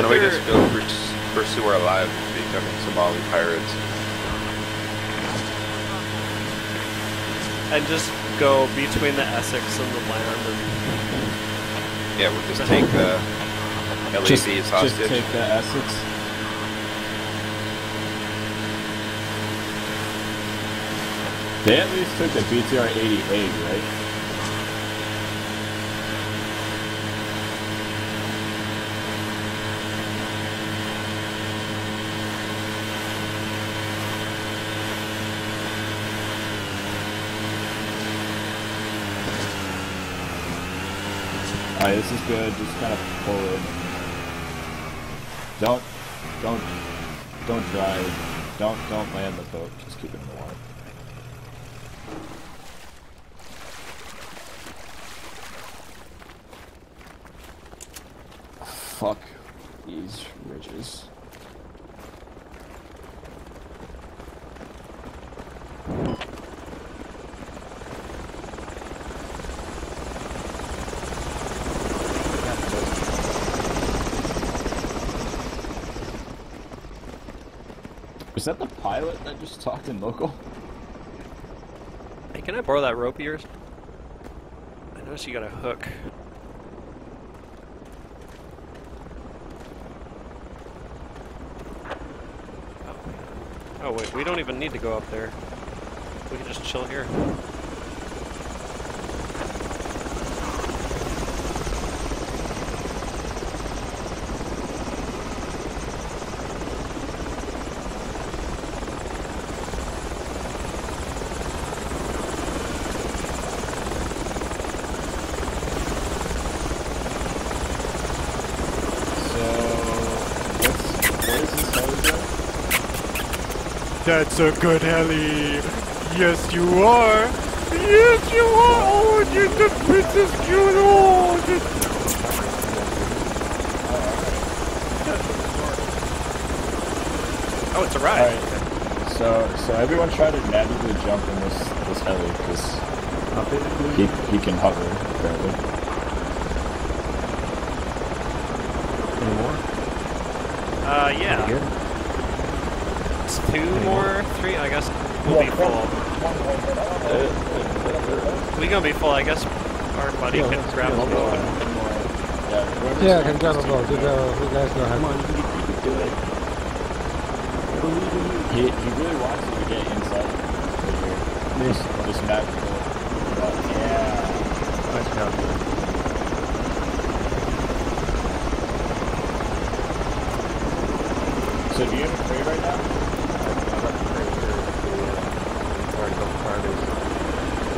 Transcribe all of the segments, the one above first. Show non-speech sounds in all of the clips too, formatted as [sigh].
Why don't we just go purs- pursue our lives becoming Somali pirates? and just go between the Essex and the land and Yeah, we'll just take the LAV Just, as just take the Essex. They at least took the BTR 88, right? Alright, this is good. Just kind of pull it. Don't, don't, don't drive. Don't, don't land the boat. Just keep it in the water. Fuck these ridges. Was that the pilot that just talked in local? Hey, can I borrow that rope of yours? I notice you got a hook. Oh wait, we don't even need to go up there. We can just chill here. So, what's, where is this heli going? That's a good heli. Yes, you are. Yes, you are. Oh, you're the princess cute. Oh, oh it's a ride. Alright, so, so everyone try to natively jump in this, this heli, because he, he can hover, apparently. Uh, yeah. It's two more, three. I guess we'll be full. We gonna be full. I guess our buddy Yeah, can let's grab a boat. Yeah, whoever's Yeah, I can grab a closest boat. to You, go, you guys go ahead. He, he really wants you to get inside. But you're just, just magical. But yeah. Nice job. So do you have a crate right now?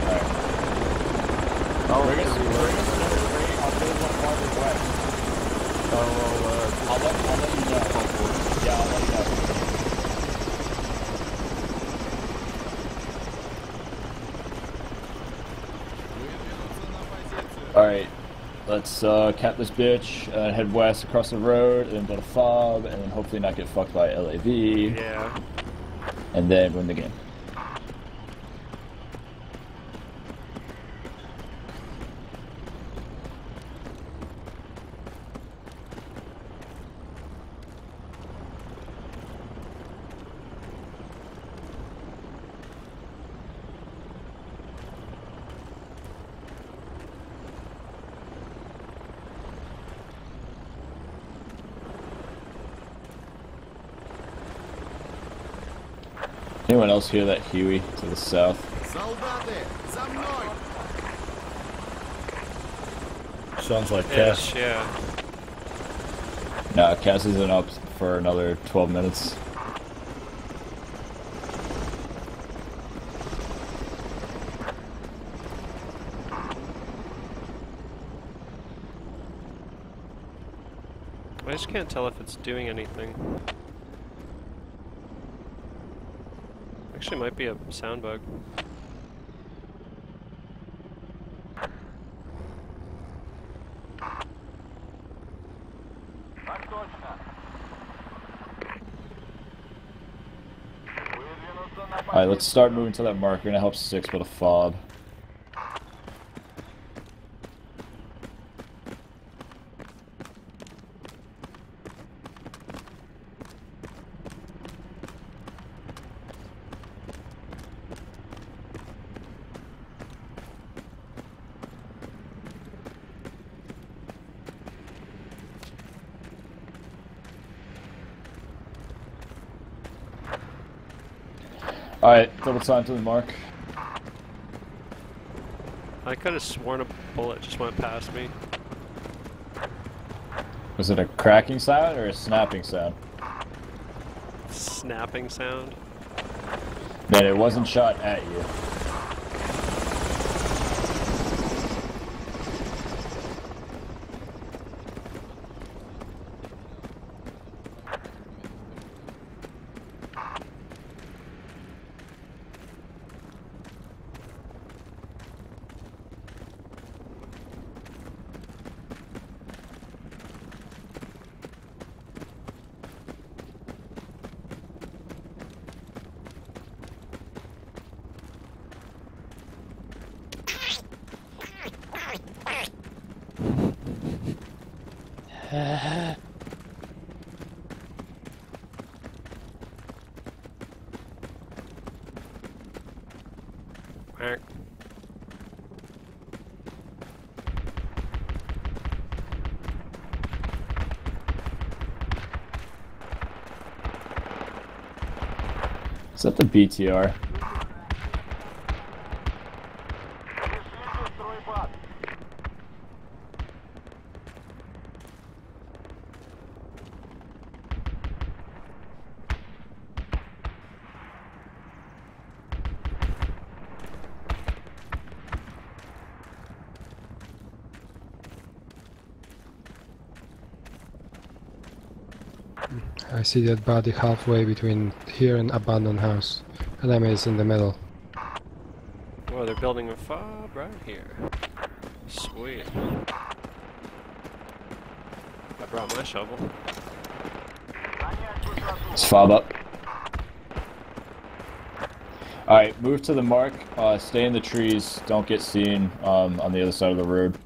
Alright. Oh, Bring us, bring us another crate. I'll build one farther west. I'll let, I'll let you know. Yeah, I'll let you know. Alright, let's uh, cap this bitch, uh, head west across the road, and then build a fob, and hopefully not get fucked by LAV, Yeah. and then win the game. almost hear that Huey to the south. Sounds like CAS. yeah. Nah, CAS isn't up for another 12 minutes. I just can't tell if it's doing anything. Actually, might be a sound bug. Alright, let's start moving to that marker, and it helps six with a fob. Double to the mark. I could have sworn a bullet just went past me. Was it a cracking sound or a snapping sound? Snapping sound. Man, it wasn't shot at you. Is that the BTR? I see that body halfway between here and abandoned house. Enemy is in the middle. Oh, they're building a fob right here. Sweet. I brought my shovel. Let's fob up. Alright, move to the mark. Uh, stay in the trees. Don't get seen um, on the other side of the road.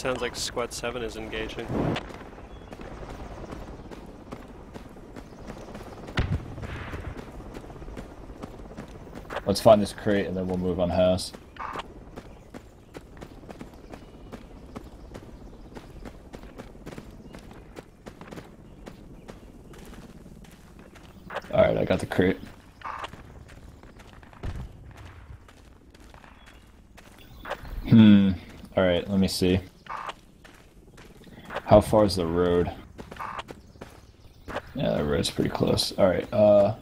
Sounds like Squad 7 is engaging. Let's find this crate and then we'll move on house. Alright, I got the crate. Hmm. Alright, let me see. How far is the road? Yeah, the road's pretty close. Alright, uh...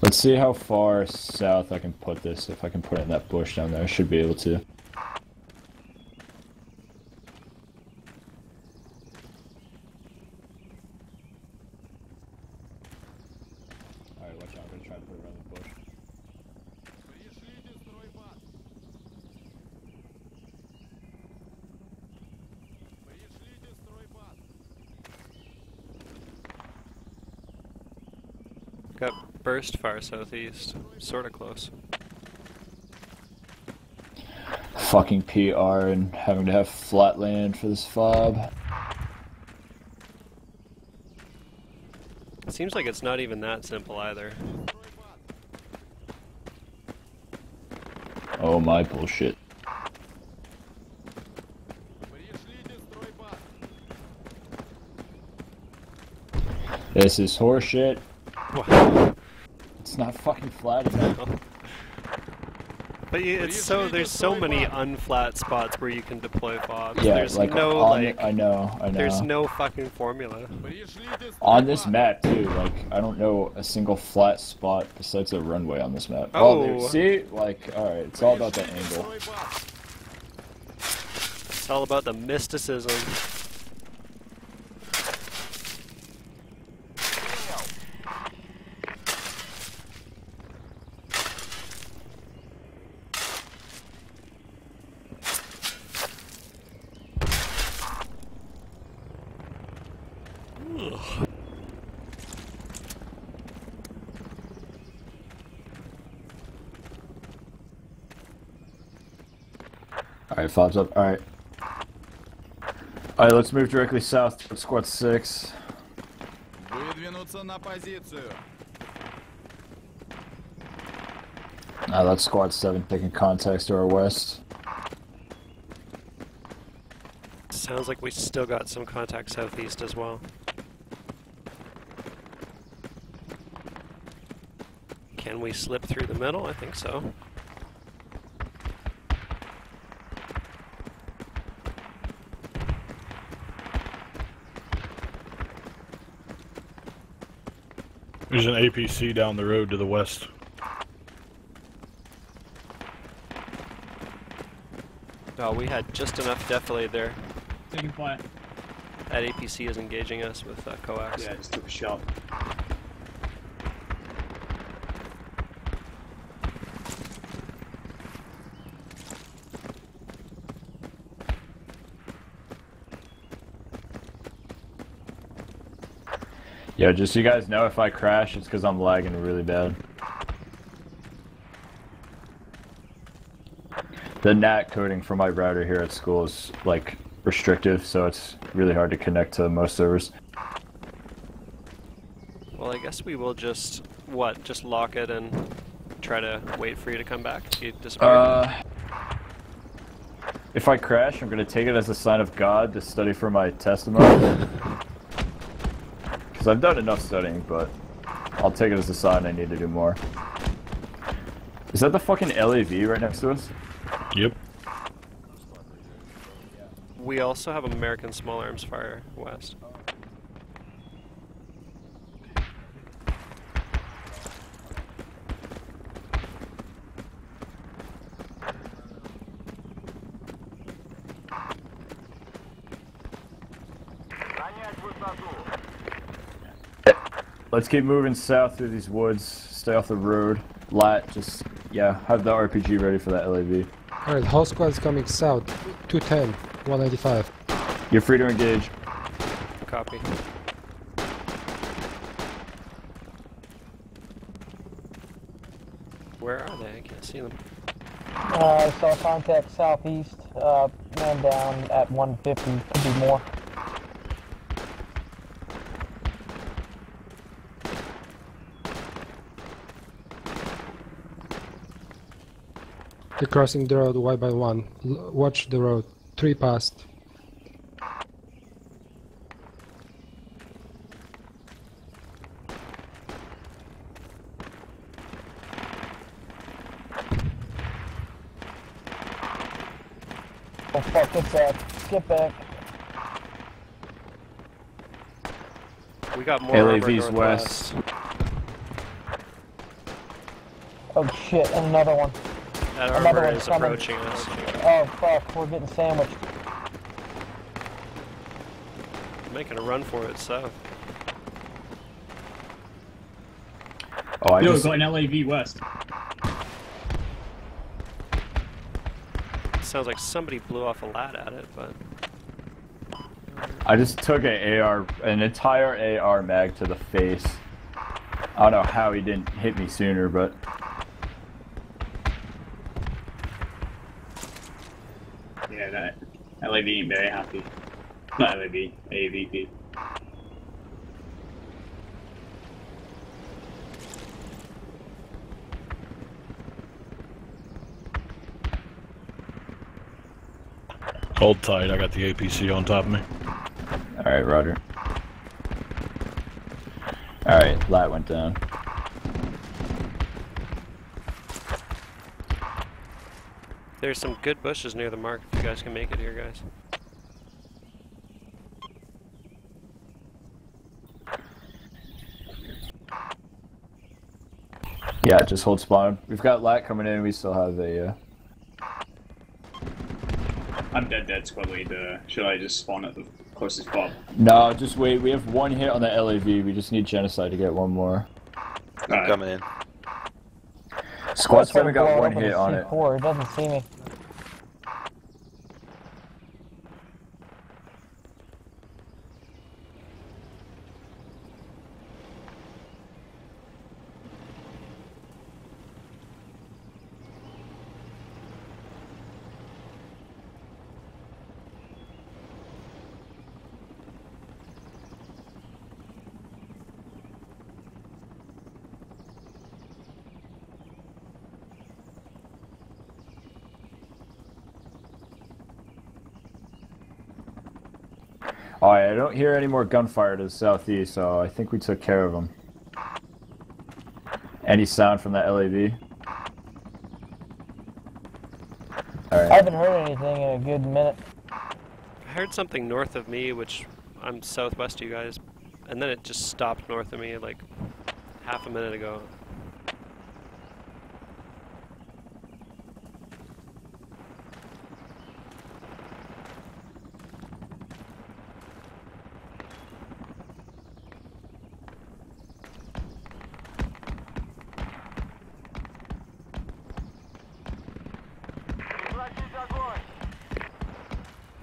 Let's see how far south I can put this. If I can put it in that bush down there, I should be able to. first far southeast. Sort of close. Fucking PR and having to have flat land for this fob. It seems like it's not even that simple either. Oh my bullshit. This is horseshit. Wow fucking flat But it's so there's so many unflat spots where you can deploy fobs. Yeah, there's like, no on, like I know, I know. There's no fucking formula. On this map too, like I don't know a single flat spot besides a runway on this map. Oh, oh see, like all right, it's all about the angle. It's all about the mysticism. All right, fobs up. All right, all right. Let's move directly south towards squad six. Выдвинуться на позицию. Now that's squad seven taking contacts to our west. Sounds like we still got some contact southeast as well. Can we slip through the middle? I think so. There's an APC down the road to the west. Oh, we had just enough defilade there. Taking fire. That APC is engaging us with uh, coax. Yeah, just took a shot. Yeah, just so you guys know, if I crash, it's because I'm lagging really bad. The NAT coding for my router here at school is like restrictive, so it's really hard to connect to most servers. Well, I guess we will just what? Just lock it and try to wait for you to come back. You disappear. Uh, if I crash, I'm gonna take it as a sign of God to study for my testimony. [laughs] Because I've done enough studying, but I'll take it as a sign I need to do more. Is that the fucking LAV right next to us? Yep. we also have American small arms fire west. Let's keep moving south through these woods. Stay off the road. Light, just, yeah, have the RPG ready for that LAV. Alright, whole squad's coming south. 210, 195. You're free to engage. Copy. Where are they? I can't see them. Uh, I saw contact southeast, uh, man down at 150, could be more. They're crossing the road one by one. L- watch the road. Three past. Oh fuck, it's that. Get back. We got more LAV's west. Oh shit, another one. That armor is coming. approaching us. Oh fuck, we're getting sandwiched. Making a run for it, so. Oh, I Yo, just, got an LAV west. Sounds like somebody blew off a lat at it, but I just took an AR, an entire AR mag to the face. I don't know how he didn't hit me sooner, but bet. LAV ain't very happy. Not LAV, AVP. Hold tight, I got the APC on top of me. Alright, Roger. Alright, lat went down. There's some good bushes near the mark if you guys can make it here, guys. Yeah, just hold spawn. We've got lat coming in, we still have a, uh... I'm dead dead squad lead. Uh, should I just spawn at the closest spot? No, just wait, we have one hit on the LAV, we just need Genocide to get one more. I'm coming in. Squad That's why 7 we got one hit on it. C4. It doesn't see me. Alright, I don't hear any more gunfire to the southeast, so I think we took care of them. Any sound from that LAV? I haven't heard anything in a good minute. I heard something north of me, which I'm southwest of you guys, and then it just stopped north of me like half a minute ago.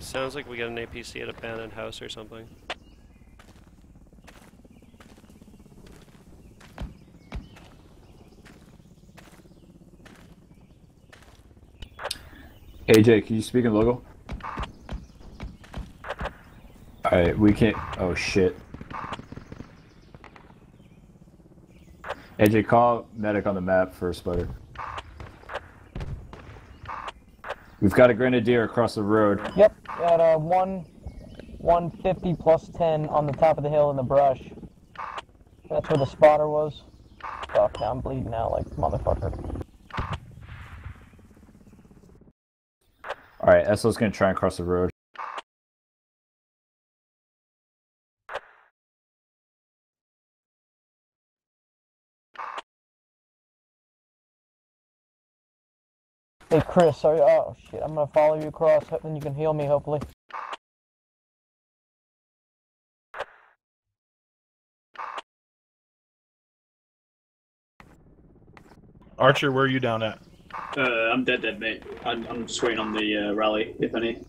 Sounds like we got an APC at a abandoned house or something. AJ, can you speak in local? Alright, we can't. Oh shit. AJ, call medic on the map for Spider. We've got a grenadier across the road. Yep, at uh, 1, 150 plus 10 on the top of the hill in the brush. That's where the spotter was. Fuck, now I'm bleeding out like motherfucker. Alright, Esso's gonna try and cross the road. Hey Chris, are you, oh shit, I'm gonna follow you across, then you can heal me hopefully. Archer, where are you down at? Uh, I'm dead dead mate. I'm, I'm just waiting on the uh, rally, if any.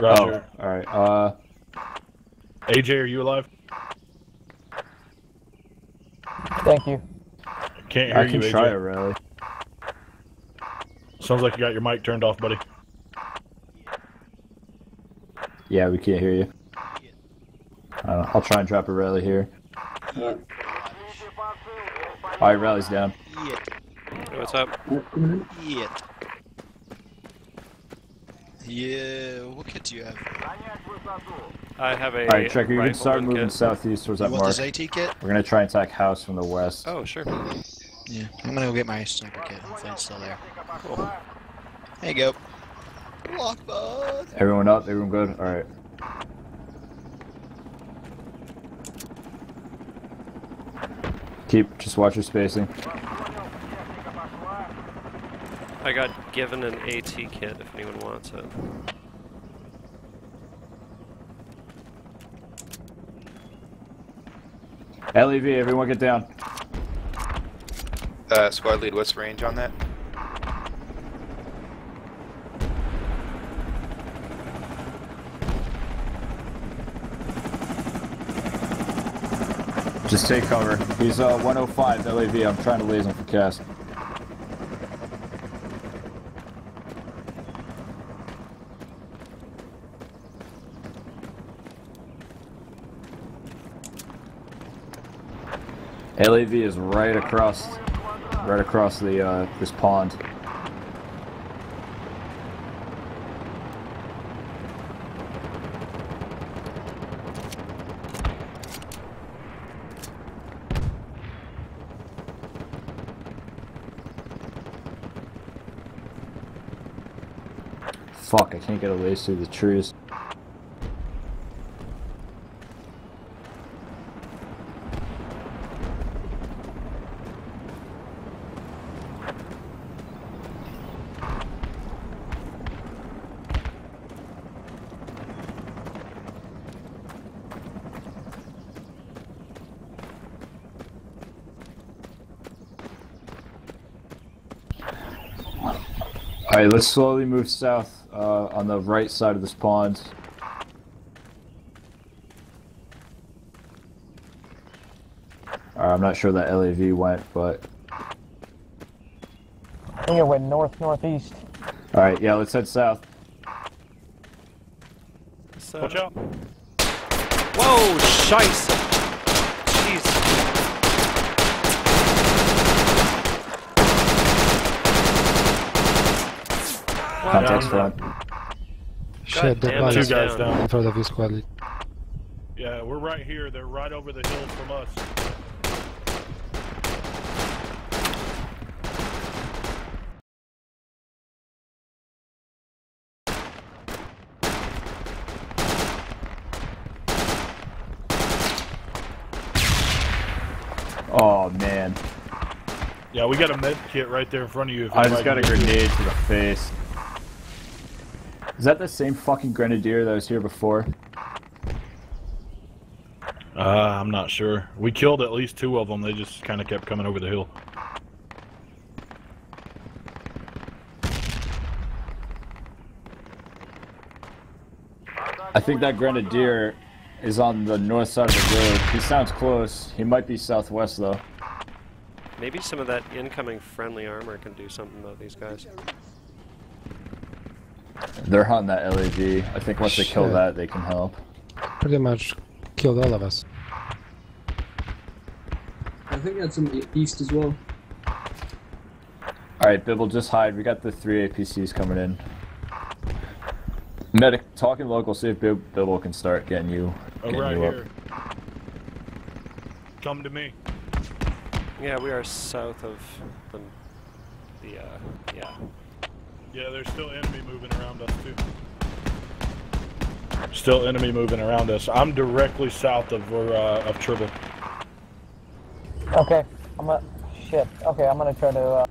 Roger. Oh, alright. Uh, AJ, are you alive? Thank you. Can't hear I you, can try a AJ. rally. Sounds like you got your mic turned off, buddy. Yeah, we can't hear you. Uh, I'll try and drop a rally here. Alright. Alright, rally's down. Hey, what's up? Yeah. Yeah, what kit do you have? I have a Alright, Checker, you can start moving kit. southeast towards that You that want mark. this AT kit? We're gonna try and attack house from the west. Oh, sure. Yeah, I'm gonna go get my sniper kit. Hopefully it's still there. Cool. There you go. Block bud. Everyone up? Everyone good? Alright. Keep, just watch your spacing. I got given an AT kit if anyone wants it. LEV, everyone get down uh, squad lead, what's range on that? Just take cover. He's uh, 105 LAV. I'm trying to laser him for CAS. LAV is right across right across the uh, this pond. Fuck, I can't get a through the trees. Alright, let's slowly move south uh, on the right side of this pond. Alright, I'm not sure that LAV went, but... I think it went north northeast. Alright, yeah, let's head south. So, Watch out. Whoa, shice! Jeez. Context down. front. Shit, the damn body it. is Two guys down. in front of you, squad. Yeah, we're right here. They're right over the hill from us. Oh man. Yeah, we got a med kit right there in front of you. if I just got a grenade to the face. Is that the same fucking grenadier that was here before? Uh, I'm not sure. We killed at least two of them. They just kind of kept coming over the hill. I think that grenadier is on the north side of the road. He sounds close. He might be southwest though. Maybe some of that incoming friendly armor can do something about these guys. They're hunting that LAV. I think once they kill that, they can help. Pretty much killed all of us. I think that's some e- east as well. Alright, Bibble, just hide. We got the three APCs coming in. Medic, talking local, see if Bib- Bibble can start getting you, Oh, getting right you here. Come to me. Yeah, we are south of the, the uh, yeah. Yeah, there's still enemy moving around us too. Still enemy moving around us. I'm directly south of where, uh, of Tribble. Okay, I'm gonna. Shit. Okay, I'm gonna try to. Uh,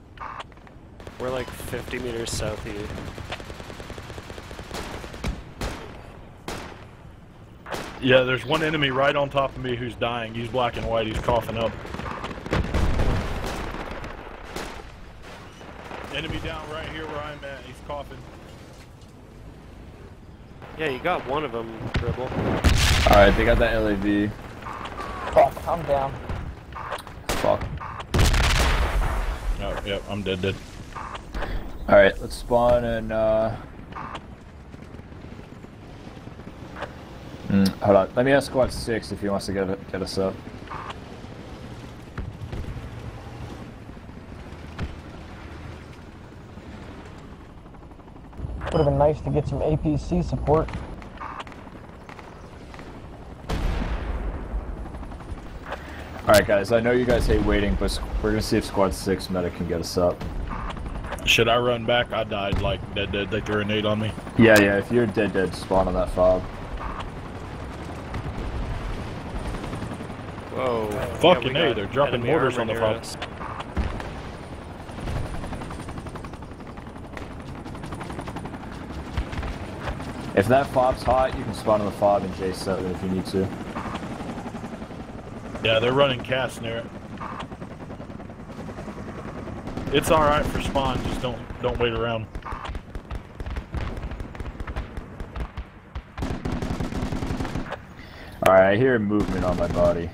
We're like 50 meters south of you. Yeah, there's one enemy right on top of me who's dying. He's black and white. He's coughing up. Enemy down right here where I'm at. He's coughing. Yeah, you got one of them, Dribble. Alright, they got that LAV. fuck, I'm down. Fuck. Oh, yep, I'm dead, dead. Alright, let's spawn and, uh... Mm, hold on. Let me ask squad 6 if he wants to get, get us up. Would have been nice to get some APC support. Alright guys, I know you guys hate waiting, but we're gonna see if squad 6 medic can get us up. Should I run back? I died like dead, dead. They threw a nade on me. Yeah, yeah, if you're dead dead, spawn on that fob. Whoa. Fucking we A, they're dropping mortars armor on the near If that fob's hot, you can spawn on the fob and J7 if you need to. Yeah, they're running CAS near it. It's all right for spawn. Just don't don't wait around. Alright, I hear movement on my body.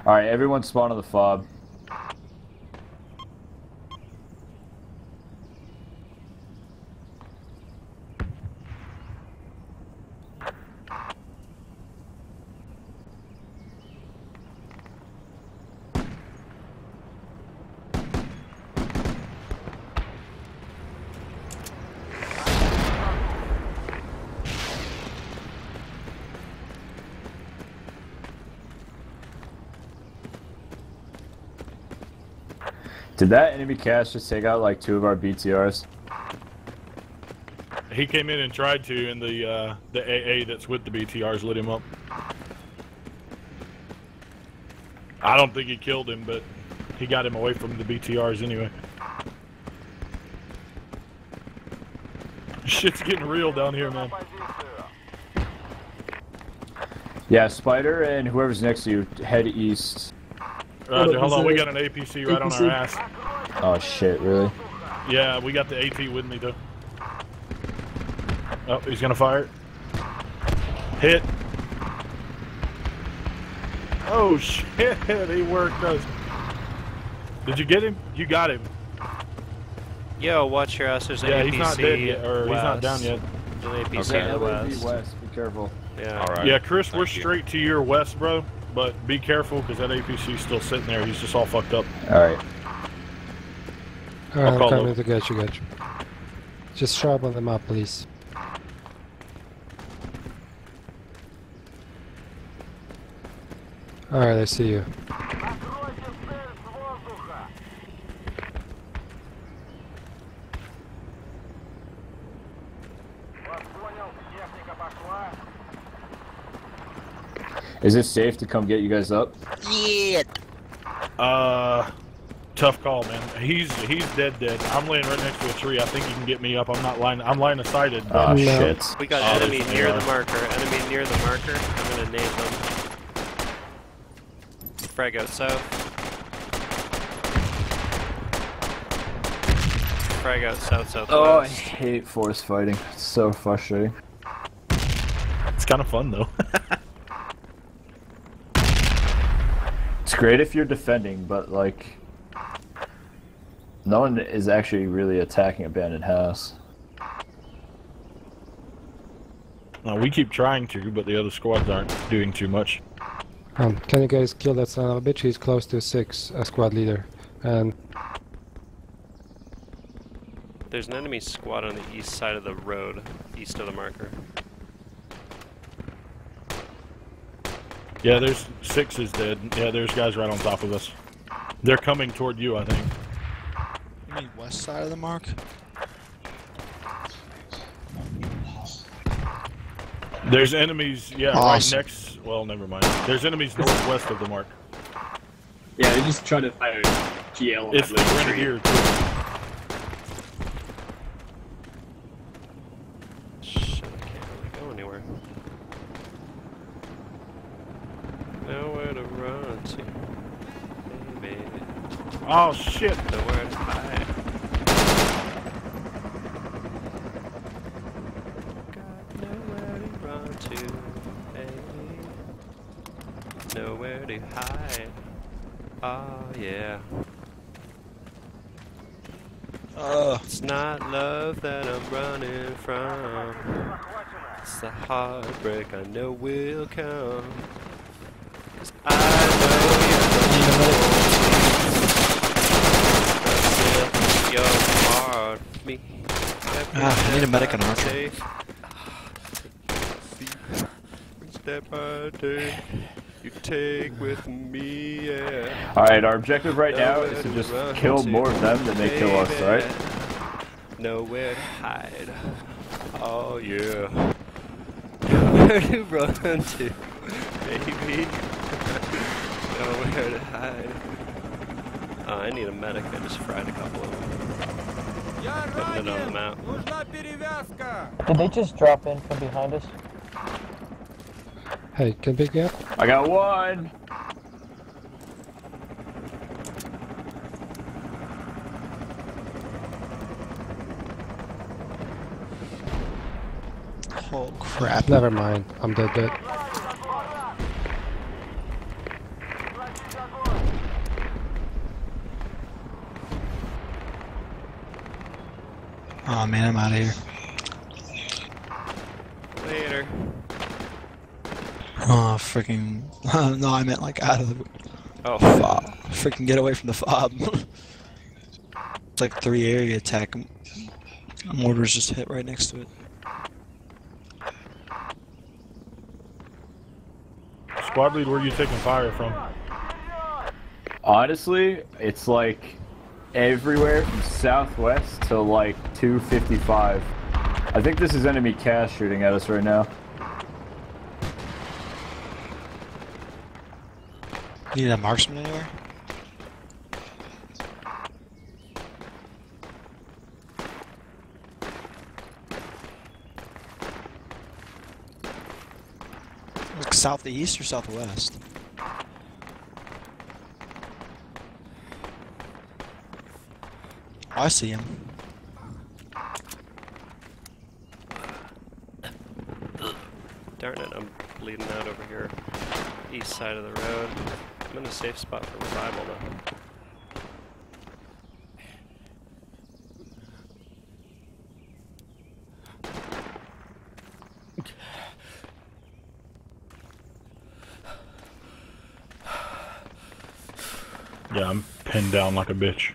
Alright, everyone spawn on the fob. Did that enemy CAS just take out like two of our BTRs? He came in and tried to, and the uh, the AA that's with the BTRs lit him up. I don't think he killed him, but he got him away from the BTRs anyway. [laughs] Shit's getting real down here, man. Yeah, Spider and whoever's next to you, head east. Roger, hold is on, we got an APC right on our ass. Oh shit, really? Yeah, we got the AT with me though. Oh, he's gonna fire. Hit. Oh shit, [laughs] he worked us. Did you get him? You got him. Yo, watch your ass. There's an Yeah, APC he's not dead yet, or he's not down yet. There's an APC Okay. west. west, be careful. Yeah. All right. Yeah, Chris, we're you. straight to your west, bro. But be careful, because that APC's still sitting there. He's just all fucked up. Alright. Alright, I'm call coming them. to get you, get you. Just sharpen them up, please. Alright, I see you. Is it safe to come get you guys up? Yeah. Uh, tough call, man. He's he's dead, dead. I'm laying right next to a tree. I think he can get me up. I'm not lying. I'm line of sighted. Oh No. shit. We got Oh, enemy near the marker. Enemy near the marker. I'm gonna name them. Frag out south. Frag out south southwest. Oh, I hate force fighting. It's so frustrating. It's kind of fun though. [laughs] It's great if you're defending, but like, no one is actually really attacking abandoned house. Uh, we keep trying to, but the other squads aren't doing too much. Um, can you guys kill that son of a bitch? He's close to 6, a squad leader. And There's an enemy squad on the east side of the road, east of the marker. Yeah, there's six is dead. Yeah, there's guys right on top of us. They're coming toward you, I think. You mean west side of the mark? There's enemies, yeah, right next. Well, never mind. There's enemies northwest of the mark. Yeah, they just tried to fire GL on It's that little right here. Too. Shit, I can't really go anywhere. Nowhere to run to. Baby, Oh shit! nowhere to hide. Got nowhere to run to, baby. Nowhere to hide. Oh yeah. Uh, It's not love that I'm running from. It's the heartbreak I know will come. I know you're You're part of me. Ah, I need a medic on Archer. Step by you take with me, yeah. Alright, our objective right now is to just kill more of them than they kill us, baby. right? Nowhere to hide. Oh yeah. [laughs] Nowhere to run to, [laughs] baby. Oh, Nowhere to hide. Oh, I need a medic. I just fried a couple of them. Putting it on the map. Did they just drop in from behind us? hey, can pick me up? I got one! oh crap. Never mind, I'm dead dead. Oh man, I'm out of here. Later. Oh freaking. [laughs] no, I meant like out of the Oh, fob. Freaking get away from the fob. [laughs] it's like three area attack. Mortars just hit right next to it. Squad lead, where are you taking fire from? Honestly, it's like everywhere from southwest to like 255. I think this is enemy CAS shooting at us right now. Need a marksman anywhere? Like southeast or southwest? I see him. Darn it, I'm bleeding out over here. East side of the road. I'm in a safe spot for revival though. Yeah, I'm pinned down like a bitch.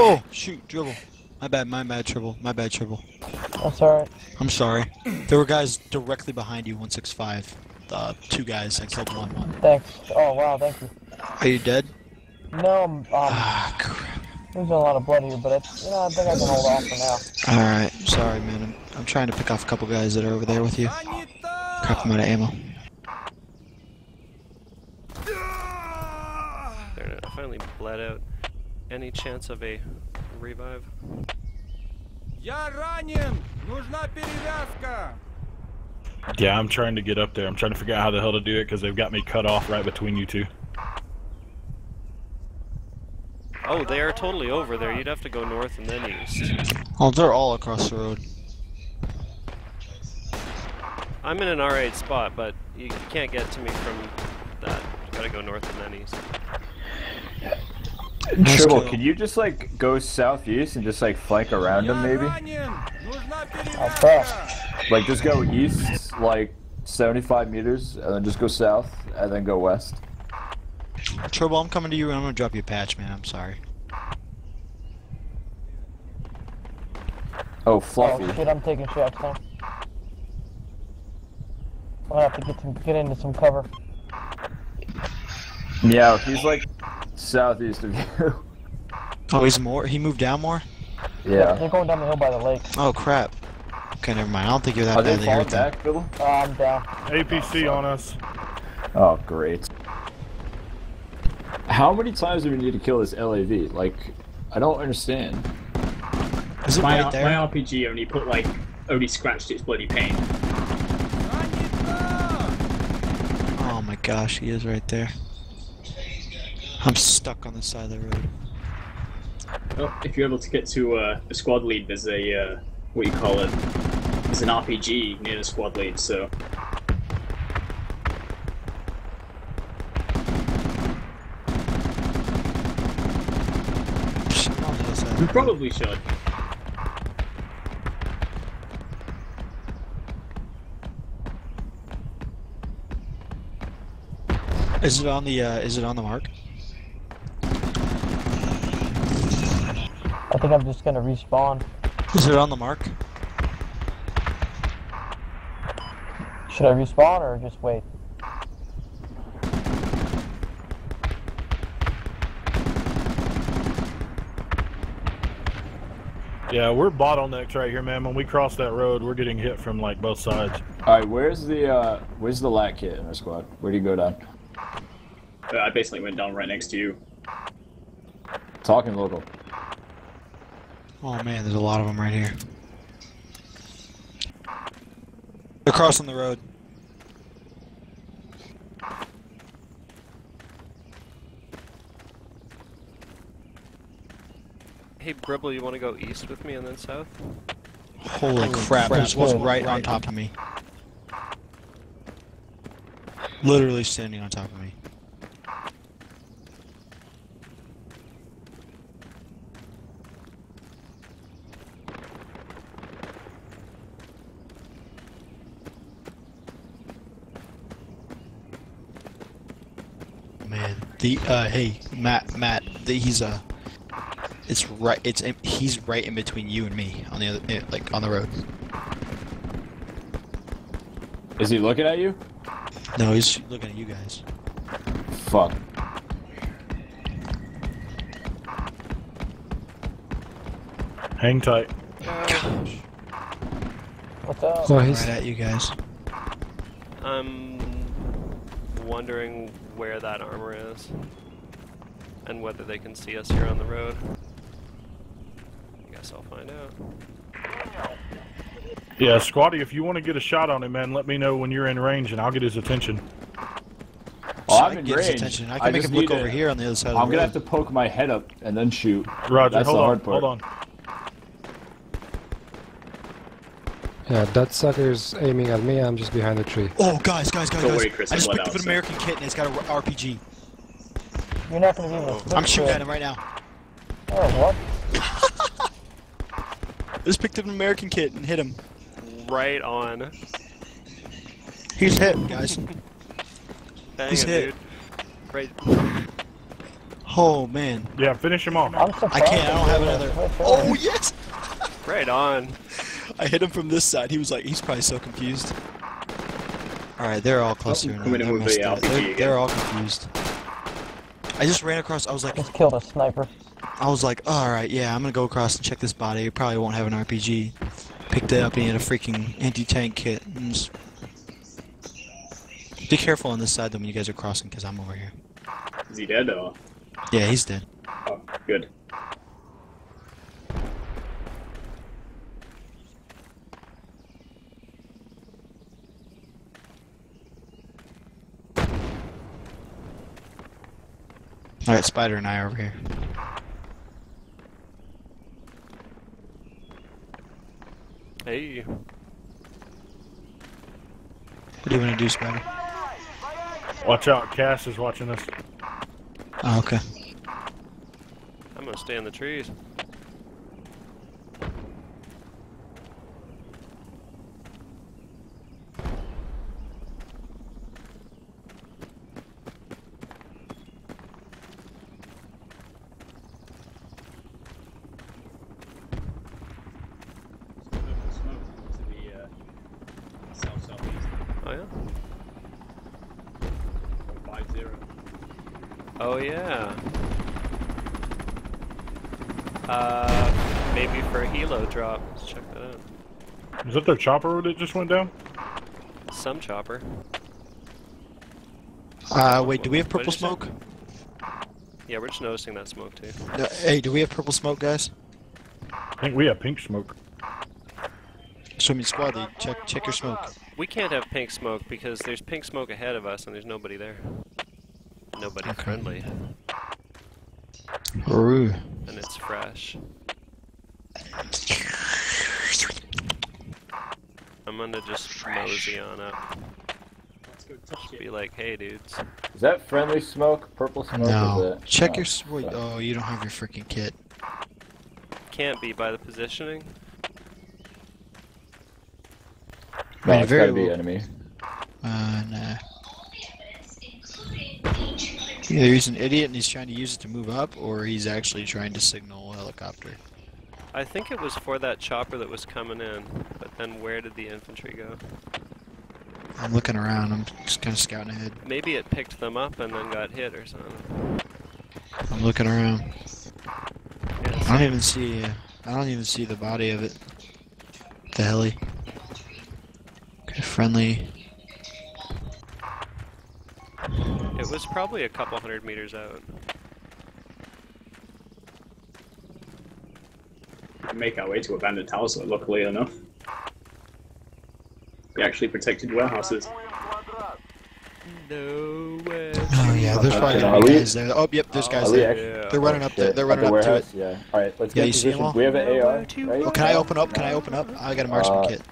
Oh, shoot, dribble. My bad, my bad, triple. My bad, triple. That's alright. I'm sorry. There were guys directly behind you, 165. Uh, two guys. I killed one. Thanks. Oh wow, thank you. Are you dead? No, I'm um, Ah, crap. losing a lot of blood here, but it's, you know, I think I can hold off for now. Alright, sorry, man. I'm, I'm trying to pick off a couple guys that are over there with you. Crap, I'm out of ammo. Darn it, I finally bled out Any chance of a revive? Я ранен! Нужна перевязка! Yeah, I'm trying to get up there. I'm trying to figure out how the hell to do it because they've got me cut off right between you two. Oh, they are totally over there. You'd have to go north and then east. Oh, they're all across the road. I'm in an R8 spot, but you, you can't get to me from that. You gotta go north and then east. Trouble, can you just like go southeast and just like flank around him maybe? Like just go east like 75 meters and then just go south and then go west. Trouble, I'm coming to you and I'm gonna drop you a patch, man. I'm sorry. Oh, oh Fluffy. Oh, shit, I'm taking shots, huh? I'm gonna have to get, some, get into some cover. Yeah, he's like southeast of [laughs] you. Oh, he's more. He moved down more. yeah. They're going down the hill by the lake. Oh crap. Okay, never mind. I don't think you're that Are they badly falling hurt. back, Bill? Oh, uh, I'm down. APC on us. Oh, great. How many times do we need to kill this LAV? Like, I don't understand. Is it My, right there? my RPG only put like only scratched its bloody paint. Oh my gosh, he is right there. I'm stuck on the side of the road. Oh, if you're able to get to uh, the squad lead, there's a uh, what you call it. There's an RPG near the squad lead, so Shit, I'm on the other side of you probably should. Is it on the? Uh, is it on the mark? I think I'm just gonna respawn. Is it on the mark? Should I respawn or just wait? Yeah, we're bottlenecks right here, man. When we cross that road, we're getting hit from like both sides. All right, where's the uh, where's the lat kit in our squad? Where do you go down? Uh, I basically went down right next to you. Talking local. Oh man, there's a lot of them right here. They're crossing the road. Hey, Bribble, you want to go east with me and then south? Holy crap! There's one right on top of me. Literally standing on top of me. Man. The uh, hey, Matt, Matt, the, he's uh, it's right, it's he's right in between you and me on the other, eh, like on the road. Is he looking at you? No, he's looking at you guys. Fuck. Hang tight. What's up? He's Right at you guys. I'm wondering where that armor is. And whether they can see us here on the road. I guess I'll find out. Yeah, Squatty, if you want to get a shot on him, man, let me know when you're in range and I'll get his attention. Oh, So I'm I in get his range. attention. I can make just him look over to- here on the other side of I'm the gonna road. have to poke my head up and then shoot. Roger, That's hold the on, hard part. hold on. Uh, yeah. That sucker's aiming at me. I'm just behind the tree. Oh, guys, guys, guys, Don't guys! worry, Chris, I just picked up an out, American kit and it's got a r- RPG. You're not gonna be able to. I'm shooting at him right now. Oh, what? [laughs] Just picked up an American kit and hit him. Right on. He's hit, guys. [laughs] Dang He's it, hit. dude. Right. Oh man, Yeah, finish him off. I'm. I can't. I don't have another. Oh yes! Right on. I hit him from this side. He was like, he's probably so confused. All right, they're all close to coming in with the RPG They're, they're all confused. I just ran across. I was like, Just killed a sniper. I was like, all right, yeah, I'm gonna go across and check this body. It probably won't have an RPG. Picked it up and he had a freaking anti-tank kit. And just... Be careful on this side though when you guys are crossing, cause I'm over here. Is he dead or? Yeah, he's dead. Oh, good. All right, Spider and I are over here. Hey. What do you want to do, Spider? Watch out, CAS is watching us. Oh, okay. I'm gonna stay in the trees. Oh yeah. Five zero. Oh yeah. Uh, maybe for a helo drop. Let's check that out. Is that their chopper that just went down? Some chopper. Uh, wait, do we have purple did say? smoke? Yeah, we're just noticing that smoke too. Uh, hey, do we have purple smoke, guys? I think we have pink smoke. Swimming squad lead, check check your smoke. We can't have pink smoke because there's pink smoke ahead of us and there's nobody there. Nobody Okay. friendly. Ooh. And it's fresh. I'm gonna just mosey on up. Be like, hey dudes. Is that friendly smoke? Purple smoke? Is No. it? Check Oh, your. s- Wait, oh, you don't have your freaking kit. Can't be by the positioning. No, Man, it's very gotta be enemy. Uh, nah. Either he's an idiot and he's trying to use it to move up, or he's actually trying to signal a helicopter. I think it was for that chopper that was coming in, but then where did the infantry go? I'm looking around. I'm just kind of scouting ahead. Maybe it picked them up and then got hit or something. I'm looking around. Yeah, I don't even see. Uh, I don't even see the body of it. The heli. Okay, friendly. It was probably a couple hundred meters out. We make our way to abandoned house, luckily enough. We actually protected warehouses. No way. Oh yeah, there's probably gonna be guys there. Oh, yep, there's guys there. actually- They're running up. The, Shit, they're running the up to it. Yeah. All right, let's Yeah, get you see 'em position. all? We have an AR, right? Oh, can I open up? Can I open up? I got a marksman Uh, kit.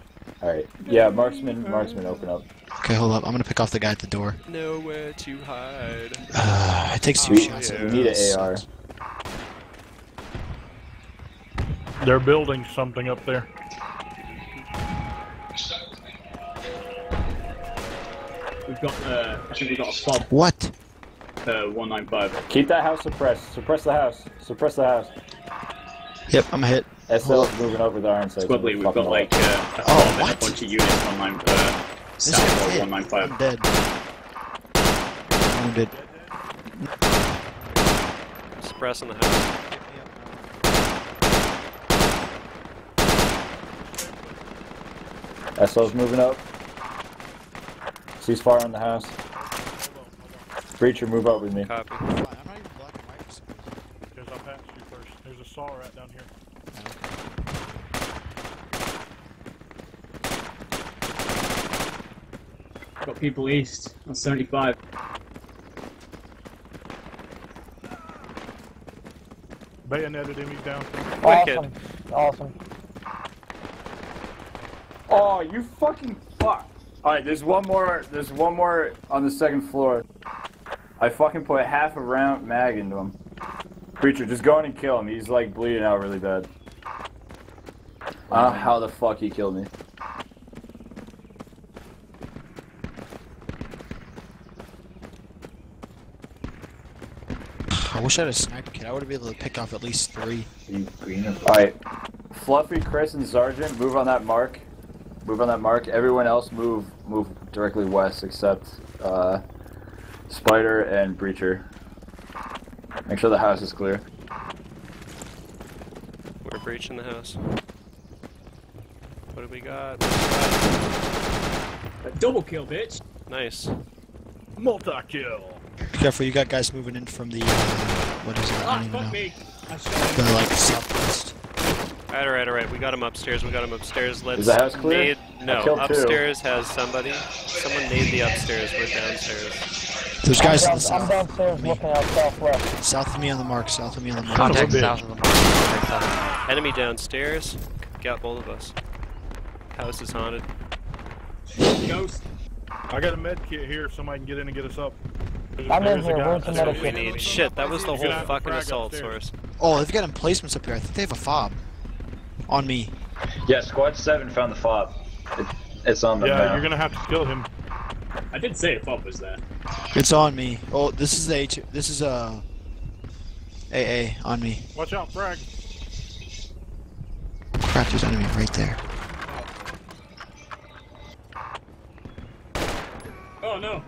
All right. Yeah, marksman, marksman, open up. Okay, hold up. I'm gonna pick off the guy at the door. Nowhere to hide. Uh, it takes two We, shots. we need an AR. They're building something up there. Got, uh, I think we've got a fob. What? uh, 195. Keep that house suppressed. Suppress the house. Suppress the house. Yep, I'm hit. SL is moving over with iron sights. Squad lead, we've Fucking got like uh, a, Oh, bomb and a bunch of units on line, uh, This south guy's of hit. 195. I'm dead. Wounded. Suppressing the house. SL's moving up. Ceasefire on the house. Breacher, move up with me. Copy. Because I passed you first. There's a saw rat down here. Got people east on 75. Bayoneted him, he's down. Wicked. Awesome. Awesome. Oh, you fucking fuck. Alright, there's one more there's one more on the second floor. I fucking put half a round mag into him. Creature, just go in and kill him. He's like bleeding out really bad. I don't know how the fuck he killed me. I wish I had a sniper kit. I would have been able to pick off at least three. Alright. Fluffy, Chris, and Sergeant, move on that mark. Move on that mark. Everyone else move move directly west except uh, Spider and Breacher. Make sure the house is clear. We're breaching the house. What do we got? A double kill, bitch! Nice. Multi-kill. Be careful, you got guys moving in from the, uh, what is it? I Ah, don't even fuck know. me! I shot The, like, southwest. Alright, alright, alright. We got him upstairs. We got him upstairs. Let's the house clear? nade- No, killed two. upstairs has somebody. Someone nade the upstairs. We're downstairs. There's guys I'm, in the down, I'm south. downstairs looking out southwest. South of me on the mark, south of me on the mark. Contact south of the mark. Enemy downstairs. Got both of us. House is haunted. Ghost. I got a med kit here if somebody can get in and get us up. I'm in there's a here, guy where's the That's what medic we kit? need. Shit, that was the whole gonna have to fucking assault upstairs. source. Oh, they've got emplacements up here. I think they have a fob. On me. Yeah, Squad 7 found the fob. It, it's on them Yeah, now. you're gonna have to kill him. I did say a fob was there. It's on me. Oh, this is the H. This is a AA on me. Watch out, frag. Crap, there's enemy right there. Oh no!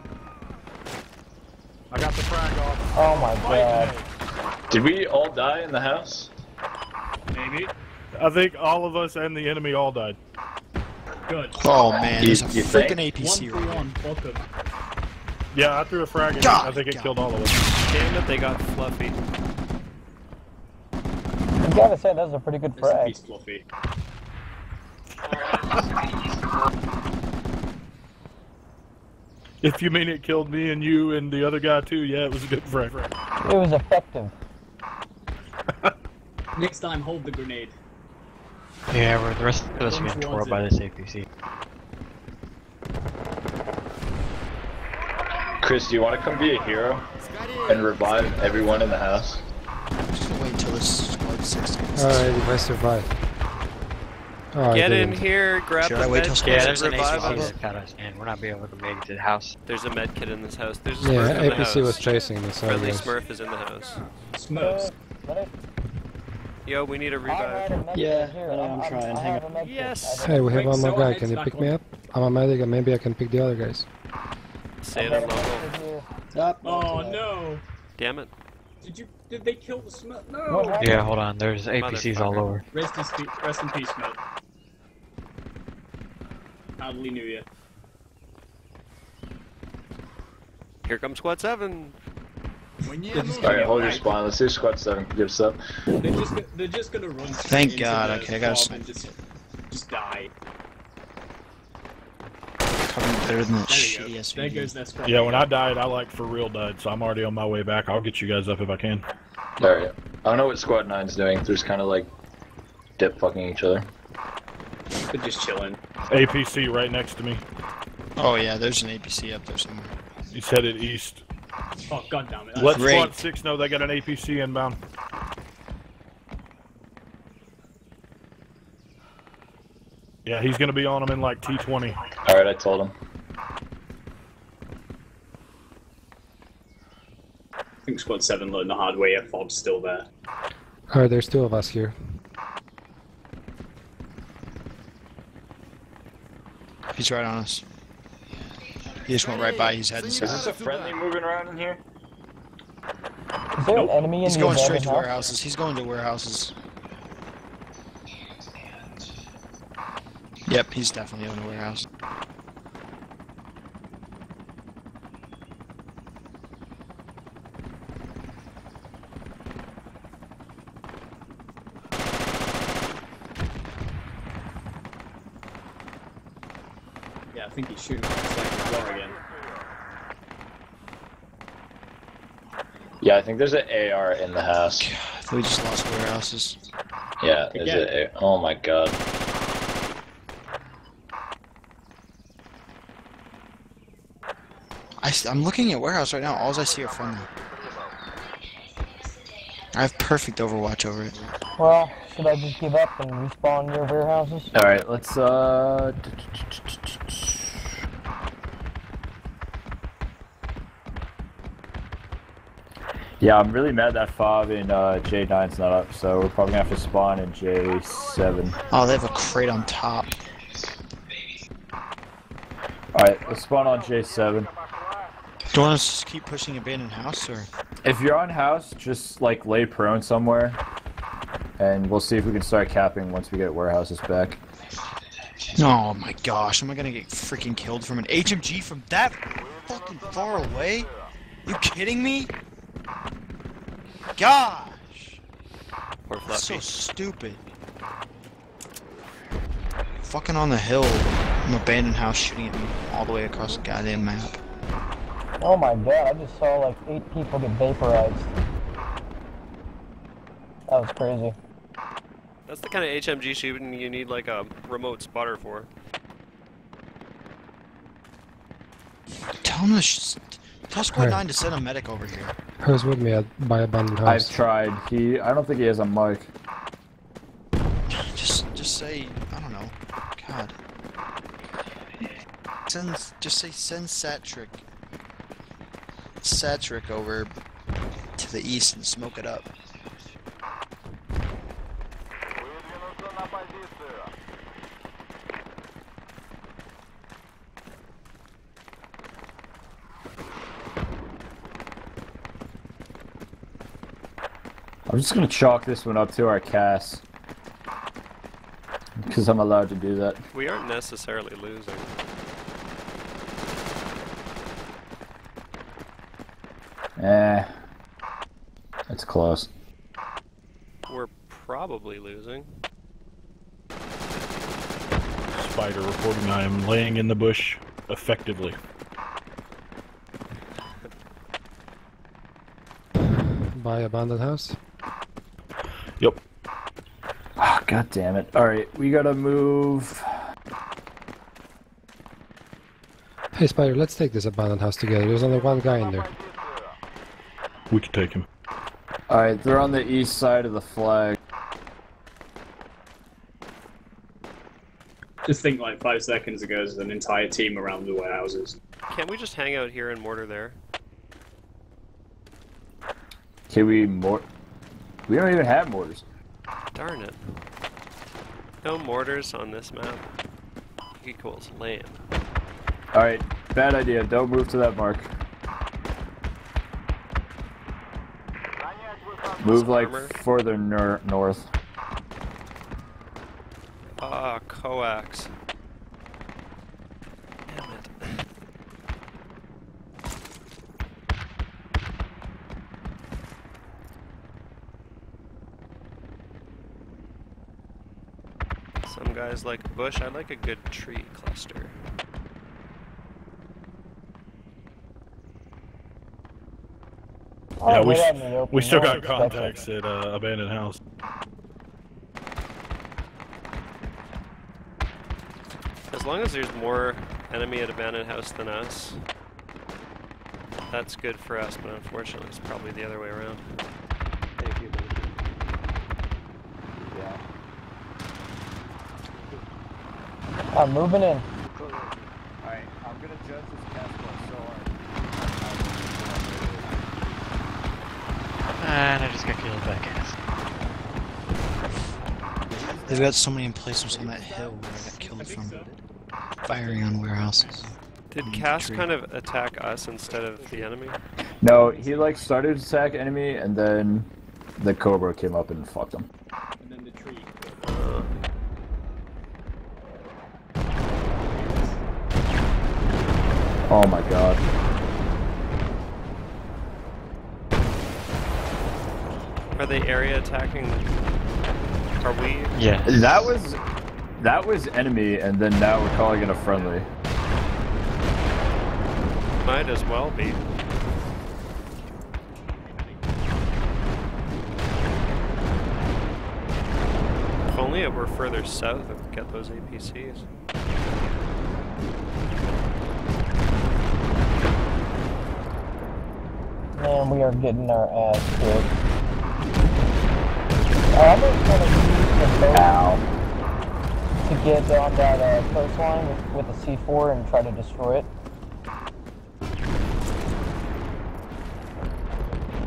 I got the frag off. Oh my Fight god. Did we all die in the house? Maybe. I think all of us and the enemy all died. Good. Oh man, there's a You- you freaking One APC for right here. one. Welcome. Yeah, I threw a frag in. God, I think it God. killed all of us. Damn it, they got fluffy. You gotta say that was a pretty good Rest in frag. peace, Fluffy. If you mean it killed me and you and the other guy too, yeah, it was a good frag. It was effective. Next time, hold the grenade. Yeah, we're the rest of us are One getting tore one's by it. this APC. Chris, do you want to come be a hero and revive everyone in the house? I'm just gonna wait until this squad six. Alright, if I survive. Oh, Get in here, grab Should the I wait med till kit, Yeah, Yeah, and there's an revive APC us. that got us, and we're not being able to make it to the house. There's a med kit in this house. There's a Yeah, in the APC was house. chasing me, so I Friendly guess. Smurf is in the house. Smurfs. Medic? Yo, we need a revive. a med kit Yeah, here. I'm, I'm trying. Hang have a med kit. Yes. I Hey, we have one more guy. Can you pick me up? I'm a medic and maybe I can pick the other guys. Say have the local. Stop. Oh no! Damn it. Did you? Did they kill the Smurf? What No! Yeah, hold on. There's APCs all over. Rest in, peace, rest in peace, Smurf. Happy New Year. Here comes Squad 7. They're Alright, hold your get spawn. Let's see Squad 7 can give us up. They're just, they're just gonna run. straight Thank into God, the okay, I got a just, just die. Covering better than that There shitty. SVD. There goes that squad. Yeah, when I died, I like for real died, so I'm already on my way back. I'll get you guys up if I can. Alright. I don't know what Squad 9's doing. They're just kind of like dip fucking each other. They're just chilling. APC right next to me. Oh yeah, there's an APC up there somewhere. He's headed east. Oh god damn it! Let Great. Squad 6 know they got an APC inbound. Yeah, he's gonna be on him in like T20. Alright, I told him. I think Squad 7 learned the hard way, yeah, Fob's still there. Alright, there's two of us here. He's right on us. He just went right by. He's heading Is this south. a friendly moving around in here? Is there an enemy in He's going straight to house? warehouses. He's going to warehouses. Yep, he's definitely going to warehouse. Yeah, I think he's shooting from the second floor again. Yeah, I think there's an AR in the house. We just lost warehouses. Yeah, is Again. it? A- oh my god. I, am looking at warehouse right now. All I see are friendly. I have perfect overwatch over it. Well, should I just give up and respawn your warehouses? All right, let's uh. Yeah, I'm really mad that Fob in uh, J9's not up, so we're probably gonna have to spawn in J7. Oh, they have a crate on top. Alright, let's spawn on J7. Do you want us to just keep pushing abandoned house or? If you're on house, just like lay prone somewhere, and we'll see if we can start capping once we get warehouses back. Oh my gosh, am I gonna get freaking killed from an HMG from that fucking far away? You kidding me? Gosh! Poor That's so stupid. Fucking on the hill, an abandoned house shooting at me all the way across the goddamn map. Oh my god, I just saw like eight people get vaporized. That was crazy. That's the kind of HMG shooting you need like a remote spotter for. Tell him to sh- tell Squad Alright. 9 to send a medic over here. Who's with me at by abandoned I've house? tried. He, I don't think he has a mic. Just, just say, I don't know. God. Send, just say send Satric. Satric over to the east and smoke it up. I'm just gonna chalk this one up to our CAS. Because I'm allowed to do that. We aren't necessarily losing. Eh. That's close. We're probably losing. Spider reporting I am laying in the bush effectively. By abandoned house? Yep. Ah, God damn it. Alright, we gotta move. Hey Spider, let's take this abandoned house together. There's only one guy in there. We can take him. Alright, they're on the east side of the flag. Just think like five seconds ago, there's an entire team around the warehouses. Can't we just hang out here and mortar there? Can we mor- We don't even have mortars. Darn it. No mortars on this map. Equals land. Alright, bad idea. Don't move to that mark. Move like armor. further nor- north. Ah, coax. Guys like bush, I like a good tree cluster. Oh, yeah, we, get s- out in the open. we still got one expects it. contacts at uh, abandoned house. As long as there's more enemy at abandoned house than us, that's good for us, but unfortunately it's probably the other way around. Thank you. Yeah. I'm moving in. Alright, I'm gonna judge this cast by so And I just got killed by CAS. They've got so many emplacements on that hill where I got killed from firing on warehouses. Did on CAS kind of attack us instead of the enemy? No, he like started to attack enemy, and then the Cobra came up and fucked him. Oh my god. are they area attacking? Are we? Yeah. That was that was enemy, and then now we're calling it a friendly. Might as well be. If only it were further south, I could get those APCs. Man, we are getting our ass kicked. I'm just gonna use the boat to get on that uh, coastline with, with the C4 and try to destroy it.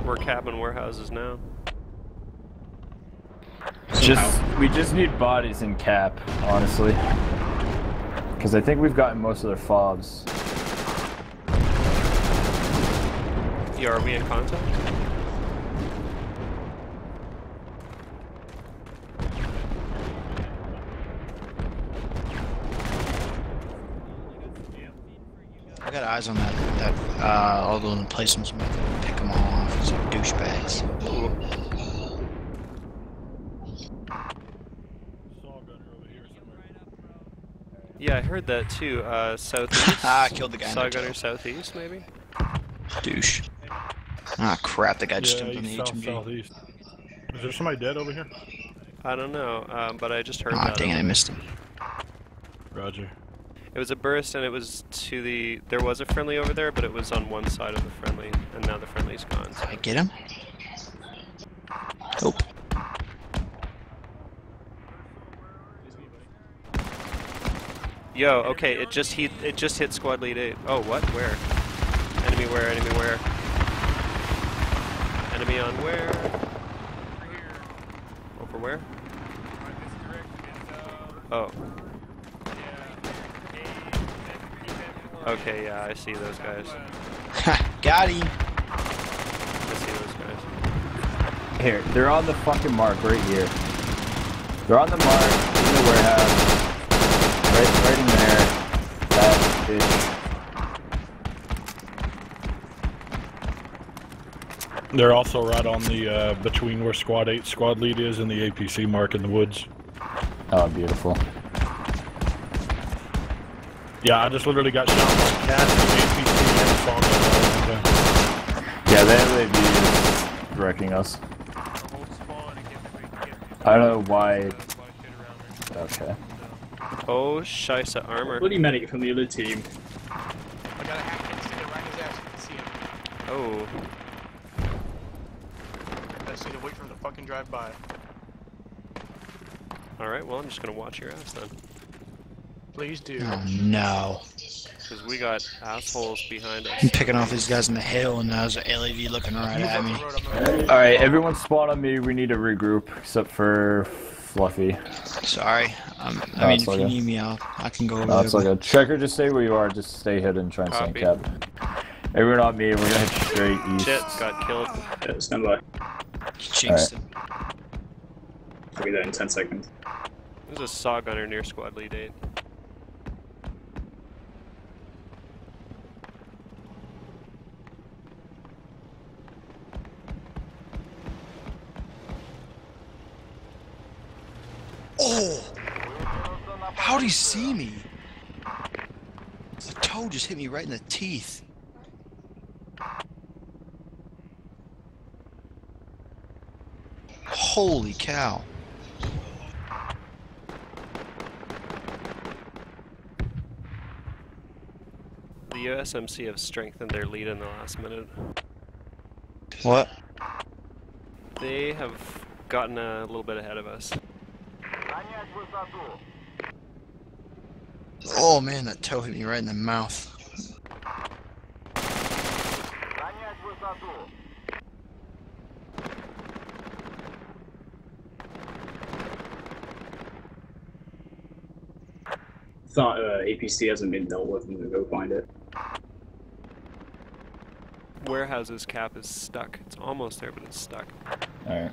We're cabin warehouses now. Just we just need bodies in cap, honestly. Because I think we've gotten most of their fobs. Yeah, are we in contact? I got eyes on that, that uh, all. I'm gonna pick them all off. Like douchebags. Yeah, I heard that too. Uh, [laughs] southeast. Ah, I killed the guy Saw gunner southeast, maybe. Douche. Ah, crap, the guy just yeah, jumped on the east, south, HMG. southeast. Is there somebody dead over here? I don't know, um, but I just heard Ah, dang it, I missed him. Roger. It was a burst, and it was to the. There was a friendly over there, but it was on one side of the friendly, and now the friendly's gone. So. I get him? Nope. Yo, okay, it just hit. It just hit squad lead eight. Oh, what? Where? Enemy where? Enemy where? Enemy on where? Oh, Over where? Oh. Okay, yeah, I see those guys. [laughs] Ha, got him. I see those guys. Here, they're on the fucking mark right here. They're on the mark in the warehouse. Right, right in there. That is. They're also right on the uh, between where Squad 8 Squad Lead is and the APC mark in the woods. Oh, beautiful. Yeah, I just literally got shot by CAS and APC and Saw gunner all at the same time. Yeah, they have AVs wrecking us. I don't know why. Okay. Oh, Shisa armor. Bloody medic from the other team. I fucking drive by. alright, well, I'm just gonna watch your ass then. Please do. Oh no. Because we got assholes behind us. I'm picking off these guys in the hill and there's an LAV looking right at me. Alright, everyone spawn on me. We need to regroup, except for Fluffy. Sorry. Um, I No, mean, if all you good. need me, I'll, I can go over No, there. it's like a checker. Just stay where you are. Just stay hidden. Try and stay in cap. Everyone on me. We're gonna head straight east. Shit, got killed. Yeah, stand by. Jinxed him. I'll be there in 10 seconds. There's a saw gunner near squad lead 8. Oh! How'd he see me? The toe just hit me right in the teeth. Holy cow. The USMC have strengthened their lead in the last minute. What? They have gotten a little bit ahead of us. Oh man, that toe hit me right in the mouth. Thought uh, APC hasn't been dealt with, I'm gonna go find it. Warehouse's cap is stuck. It's almost there, but it's stuck. Alright.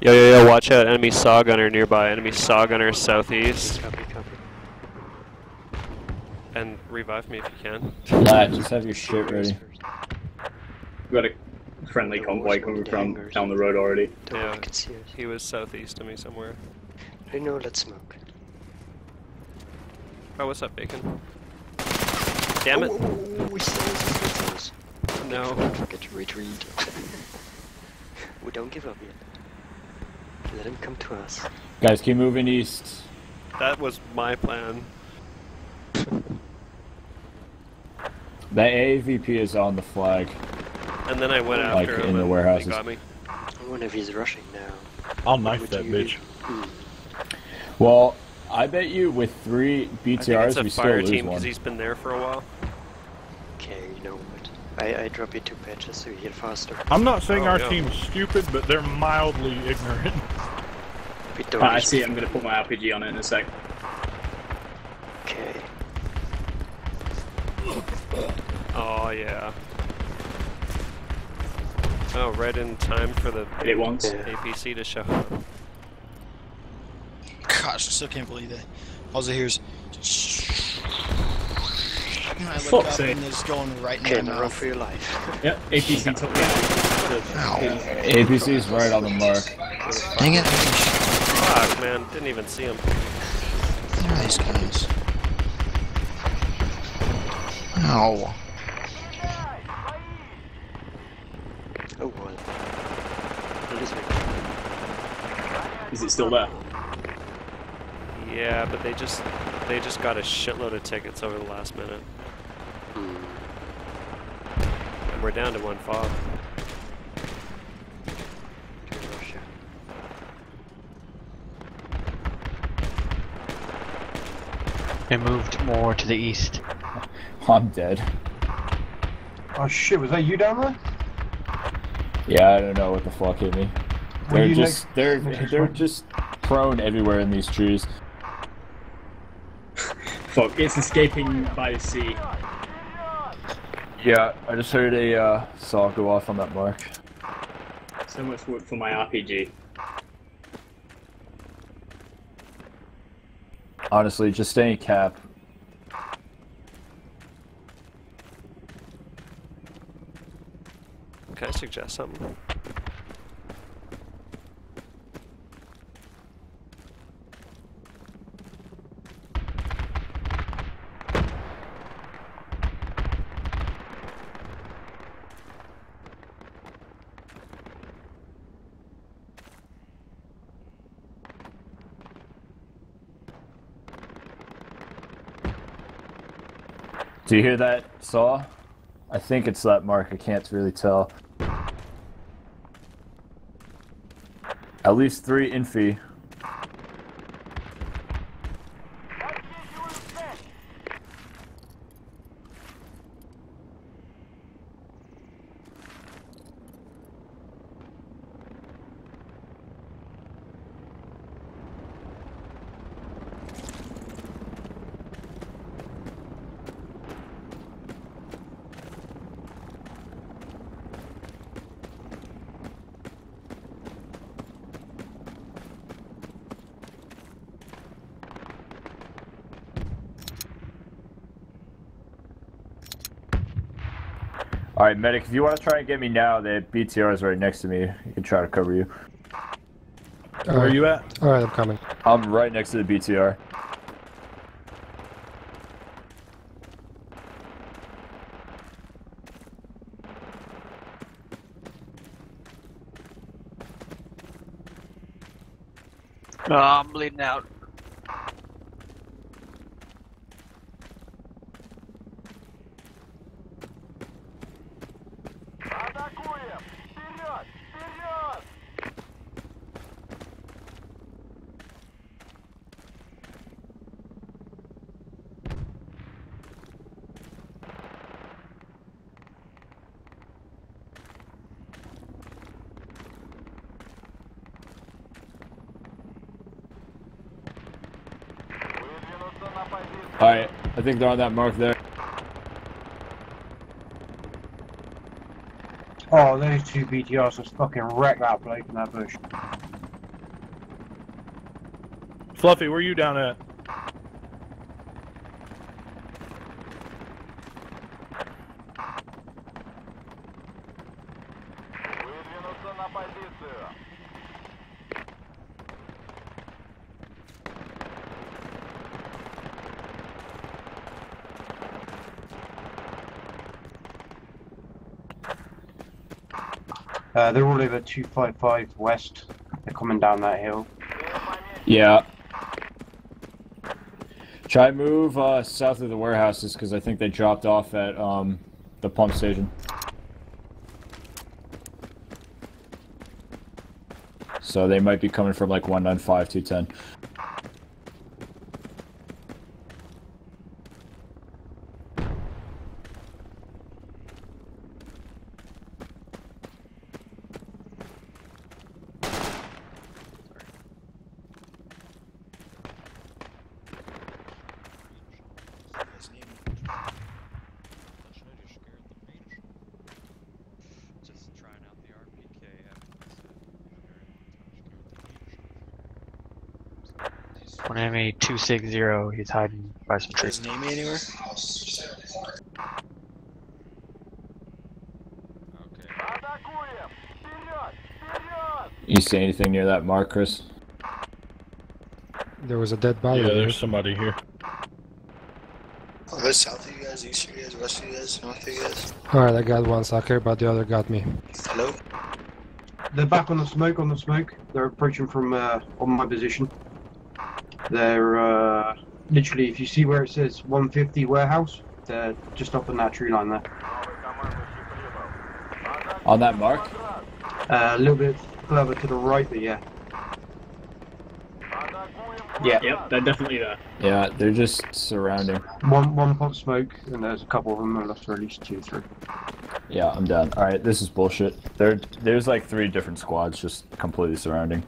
Yo, yo, yo, watch out. Enemy saw gunner nearby. Enemy saw gunner southeast. And revive me if you can. Lat, just have your shit ready. We got a friendly convoy coming from down the road already. Yeah, he was southeast of me somewhere. I know, let's smoke. Oh, what's up, Bacon? Damn it! Oh, we still resist No. Don't forget to retreat. [laughs] we don't give up yet. Let him come to us. Guys, keep moving east. That was my plan. That AAVP is on the flag. And then I went Like after in him the and warehouses. got me. I wonder if he's rushing now. I'll knife Would that bitch. Hmm. Well, I bet you with three BTRs it's a we still fire lose team one. because he's been there for a while. Okay, you know what? I, I drop you two patches so you get faster. I'm not saying Oh, our yeah. team's stupid, but they're mildly ignorant. [laughs] We don't Ah, I see it, I'm gonna put my RPG on it in a sec. Okay. Oh yeah. Oh, right in time for the Hit it once. APC to show up. Gosh, I still can't believe that. All I hear is. And I look Fuck's up sake. and it's going right in Okay, my run mouth. for your life. Yep, APC took it. APC's right on the mark. Dang it. Fuck, man, didn't even see him. Where are these guys? Ow. Oh well. What is it? Is it still there? Yeah, but they just they just got a shitload of tickets over the last minute, Hmm. and we're down to one fob. Okay, They moved more to the east. I'm dead. Oh shit, was that you down there? Yeah, I don't know what the fuck hit me. They're just next- they're they're just prone everywhere in these trees. Fuck, it's escaping by the sea. Yeah, I just heard a uh, saw go off on that mark. So much work for my RPG. Honestly, just stay in cap. Can I suggest something? Do you hear that saw? I think it's that mark. I can't really tell. At least three infi. Alright, medic, if you want to try and get me now, the BTR is right next to me. You can try to cover you. Where are you at? Alright, I'm coming. I'm right next to the BTR. Oh, uh, I'm bleeding out. Think they're on that mark there. Oh, those two BTRs just fucking wreck that bloke in that bush. Fluffy, where you down at? Uh, they're all over 255 west. They're coming down that hill. Yeah. Try move uh, south of the warehouses because I think they dropped off at um, the pump station. So they might be coming from like 195, 210. One enemy 260, he's hiding by some trees. Does name me anywhere? You see anything near that mark, Chris? There was a dead body. Yeah, there's somebody here. Oh, there's south of you guys, east of you guys, west of you guys, north of you guys. Alright, I got one sucker, but the other got me. Hello? They're back on the smoke, on the smoke. They're approaching from uh, on my position. They're uh, literally, if you see where it says 150 warehouse, they're just up on that tree line there. On that mark? Uh, a little bit further to the right, but yeah. Yeah. Yep, they're definitely there. Yeah, they're just surrounding. One one pot smoke, and there's a couple of them that left, or at least two, three. Yeah, I'm done. Alright, this is bullshit. There, There's like three different squads just completely surrounding.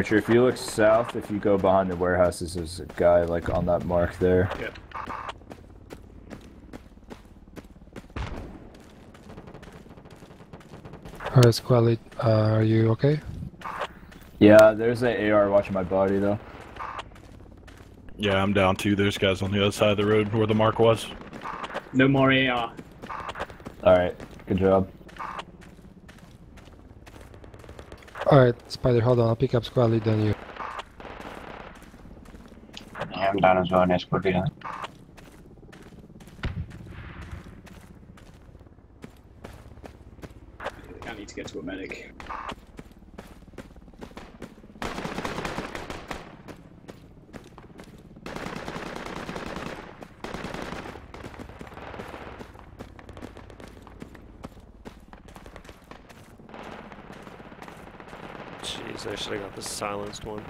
Archer, if you look south, if you go behind the warehouses, there's a guy like on that mark there. Yep. Alright, squad lead, uh, are you okay? Yeah, there's an AR watching my body though. Yeah, I'm down too. There's guys on the other side of the road where the mark was. No more AR. Alright, good job. Alright, Spider, hold on, I'll pick up squad lead, then you. Yeah, I'm down as well, next squad leader. I need to get to a medic. Jeez, I should have got the silenced one.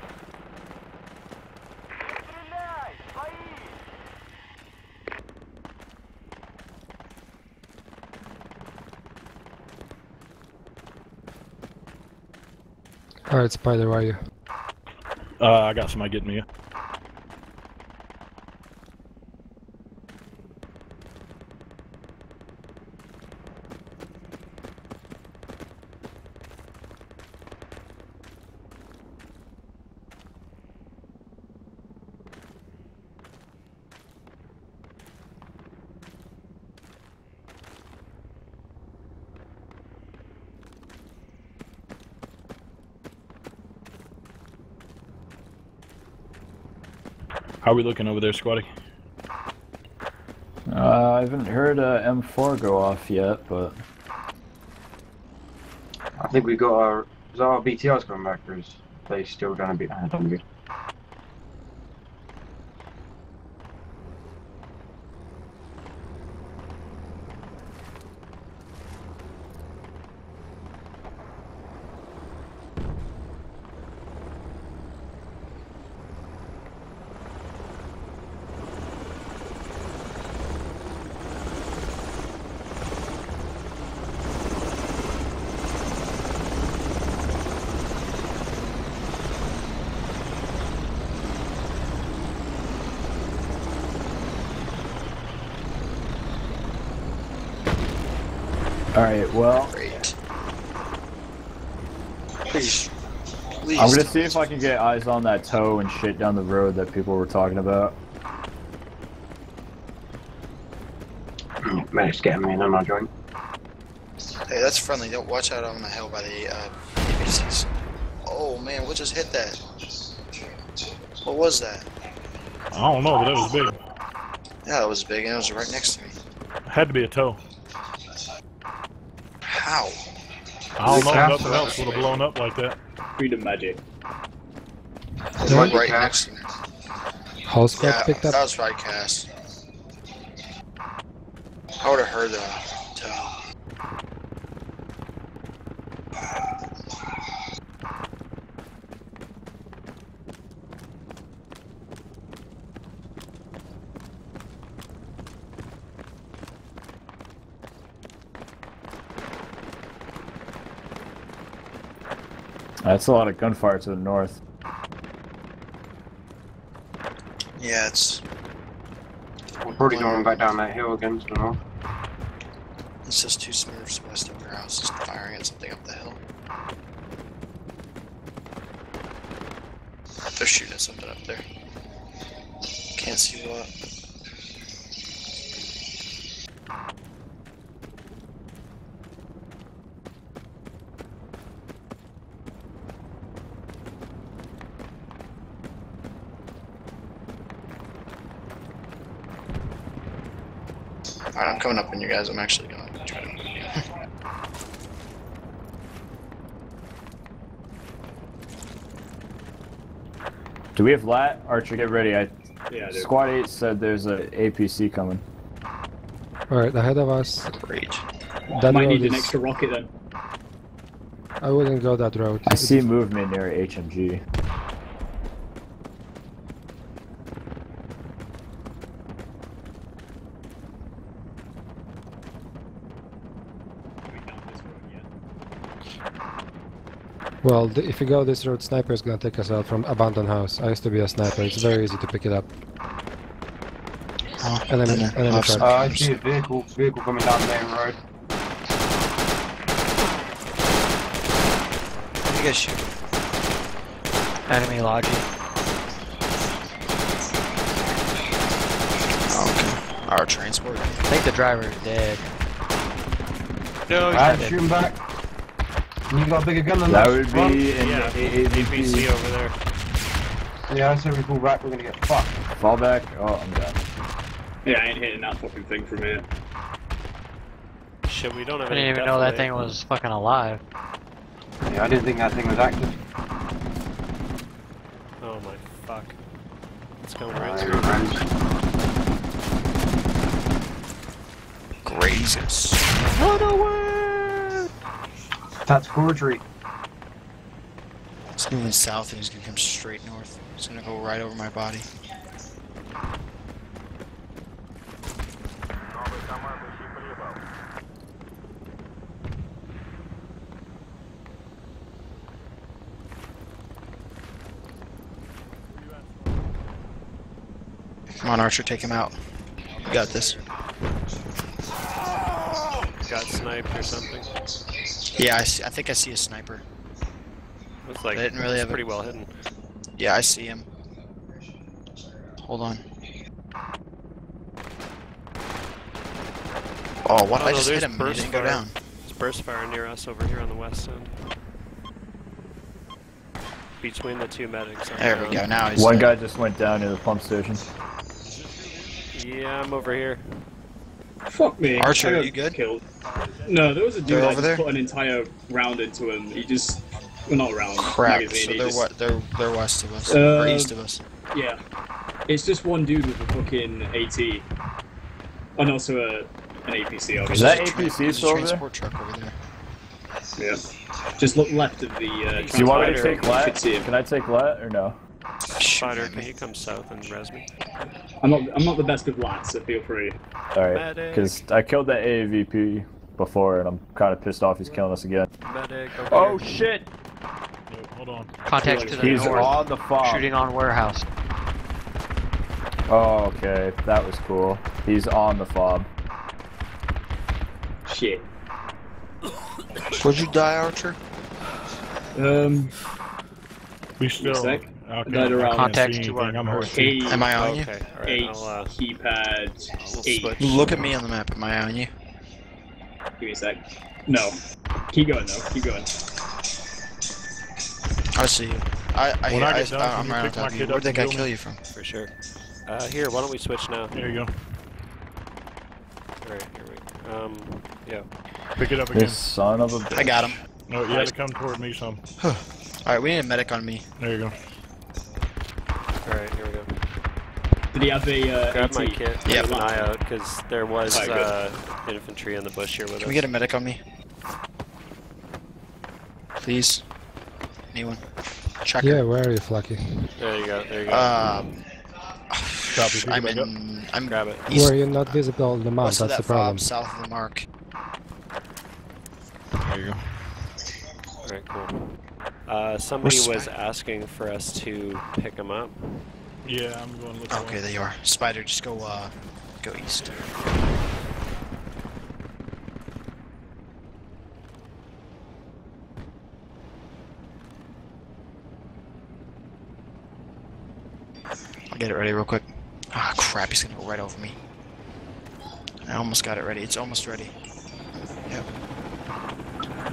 Alright, Spider, where are you? Uh, I got somebody getting me. How are we looking over there, Squatty? Uh, I haven't heard uh, M4 go off yet, but I think we got our. Is our BTRs coming back, or is they still gonna be? I don't know. Please. I'm gonna see if I can get eyes on that tow and shit down the road that people were talking about. Managed to get me in on my joint. Hey, that's friendly. Don't watch out on the hill by the uh, APCs. Oh man, what just hit that? What was that? I don't know, but that was big. Yeah, it was big and it was right next to me. It Had to be a TOW. How? I don't know. Nothing else would have blown up like that. Freedom magic. It right next to me. Whole squad Yeah, picked that up. was right cast. I would have heard the TOW. That's a lot of gunfire to the north. Yeah, it's We're probably going back down that hill again north. it's just two smurfs west of your house, just firing at something up the hill. They're shooting at something up there. Can't see what. Alright, I'm coming up on you guys. I'm actually gonna try to. [laughs] Do we have lat? Archer, get ready. I Yeah, I. Squad 8 said there's a APC coming. Alright, ahead of us. Great. That Might road need an extra rocket then. I wouldn't go that route. I see movement near HMG. Well, th- if you go this road, sniper is gonna take us out from abandoned house. I used to be a sniper. It's very easy to pick it up. Oh, Enemy, then, enemy truck. Uh, I see a vehicle, vehicle coming down the main road. You guys shoot. Enemy logic. Oh, okay. Our transport. I think the driver is dead. No, he's Alright, not dead. shoot him back. You got a bigger gun than That that. would be in Yeah, the APC over there. Yeah, I say we pull back, we're gonna get fucked. Fall back. Oh, I'm down. Yeah, I ain't hitting that fucking thing from here. Shit, we don't I didn't any even know that thing was fucking alive. Yeah, I didn't think that thing was active. Oh my fuck. It's going right Alright, through. friends. Grazes. That's forgery. It's moving south and he's gonna come straight north. He's gonna go right over my body. Come on, Archer, take him out. You got this. Got sniped or something. Yeah, I, see, I think I see a sniper. Looks like They didn't really it's have a- pretty well hidden. Yeah, I see him. Hold on. Oh, what? Oh, I no, just hit him and he burst didn't go fire. down. There's burst fire near us over here on the west end. Between the two medics. I'm There we go, now he's One dead. guy just went down near the pump station. Yeah, I'm over here. Fuck me. Archer, I got you good? Killed. No, there was a dude They're that just there? put an entire round into him. He just, well, not round. Crap. magazine, So he they're just- what? They're they're west of us or Uh, east of us. Yeah. It's just one dude with a fucking AT. And also a, an APC, obviously. Is that There's a tra- APC there's a still over there? transport truck over there. Yeah. Just look left of the uh, Do you want me to take you lat? should see him. Can I take left or no? Spider, can you come south and res me? I'm not, I'm not the best of lats, so feel free. Alright, because I killed that AAVP before and I'm kind of pissed off he's killing us again. Medic, over Oh here. shit! No, hold on. Contact to the He's north. on the fob. Shooting on warehouse. Oh, okay, that was cool. He's on the fob. Shit. Where'd you die, Archer? Um, We still. Sec. Okay, Died around can't see Contact to anything. our I'm north. hurting. K Am I on you? Okay, alright, eight I'll, uh, keypad eight. Look at me on the map. Am I on you? Give me a sec. No. Keep going though. Keep going. I see you. I, I, When I I, get done, I, can am right on top of you. kid Where up did and that guy kill kill me? you from? For sure. Uh, here, why don't we switch now? There you go. Alright, here we Um, yeah. Pick it up again. This son of a bitch. I got him. No, you had to come toward me some. Alright, we need a medic on me. There you go. Alright, here we go. Did he have a uh, Grab my AT? kit, Yep. keep an eye out, because there was Alright, good. uh, infantry in the bush here with Can us. we get a medic on me? Please. Anyone? Checker. Yeah, where are you, Flucky? There you go, there you go. Um, Copy, it I'm back up. in. I'm Grab it. east, Where you're not visible on the map, that's that the problem. fob, south of the mark. There you go. Alright, cool. Uh, somebody Where's was asking for us to pick him up. Yeah, I'm going to look. Okay, there you are. Spider, just go. Uh, go east. I'll get it ready real quick. Ah, crap, he's gonna go right over me. I almost got it ready. It's almost ready. Yep.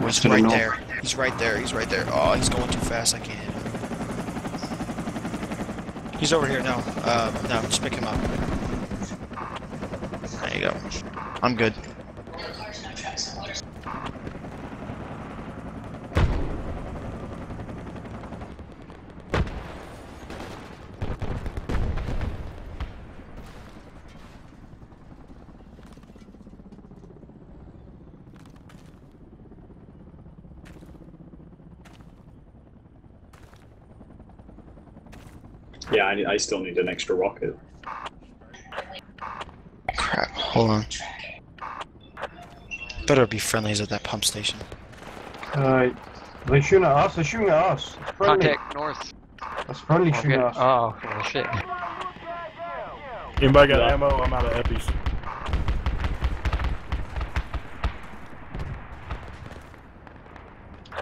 He's right know? there. He's right there. He's right there. Oh, he's going too fast. I can't hit him. He's over here. No. Uh, no, just pick him up. There you go. I'm good. Yeah, I, I still need an extra rocket. Crap. Hold on. Better be friendlies at that pump station. Uh, they're shooting at us. They're shooting at us. It's friendly. Contact north. That's friendly Okay. shooting at us. Oh, okay, shit. Anybody got Yeah. ammo? I'm out of eppies.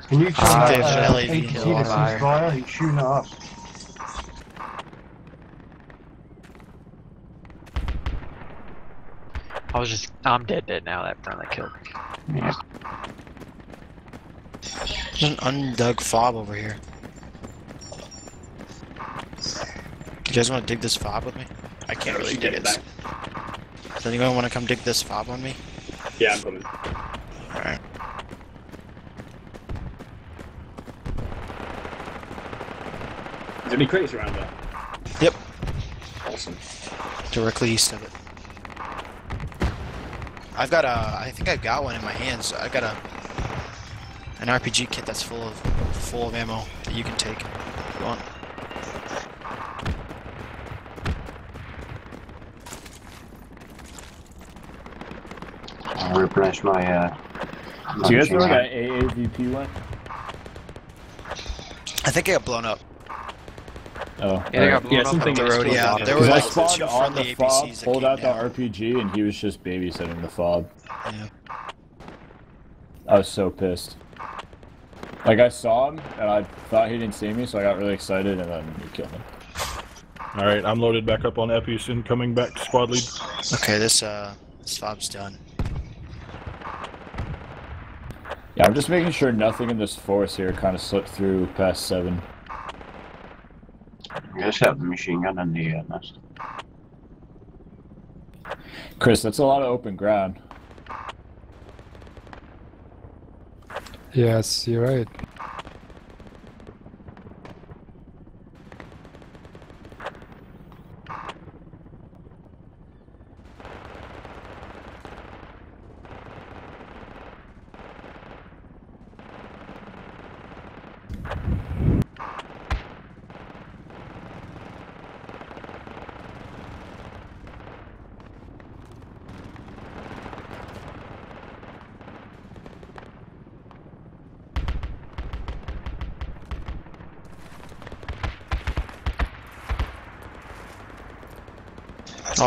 Can you tell Ah, that there's uh, LAV to fire. ceasefire? He's shooting at us. I was just, I'm dead dead now, that friendly killed me. There's an undug fob over here. You guys want to dig this fob with me? I can't really dig it. it Does anyone want to come dig this fob on me? Yeah, I'm coming. Alright. Is there any crates around there? Yep. Awesome. Directly east of it. I've got a. I think I've got one in my hands. I got a an RPG kit that's full of full of ammo that you can take if you want. I'll replenish my. Uh, Do you guys know where my- that AAVP went? I think it got blown up. Oh. Yeah, they got Yeah, something on the the road, road, yeah. yeah. There Because were I like spawned two on friendly the fob, pulled came out the. RPG, and he was just babysitting the fob. Yeah. I was so pissed. Like, I saw him, and I thought he didn't see me, so I got really excited, and then he killed me. Alright, I'm loaded back up on eppies and coming back to squad lead. Okay, this uh, this fob's done. Yeah, I'm just making sure nothing in this forest here kind of slipped through past 7. I just have the machine gun in the uh, nest. Chris, that's a lot of open ground. Yes, you're right.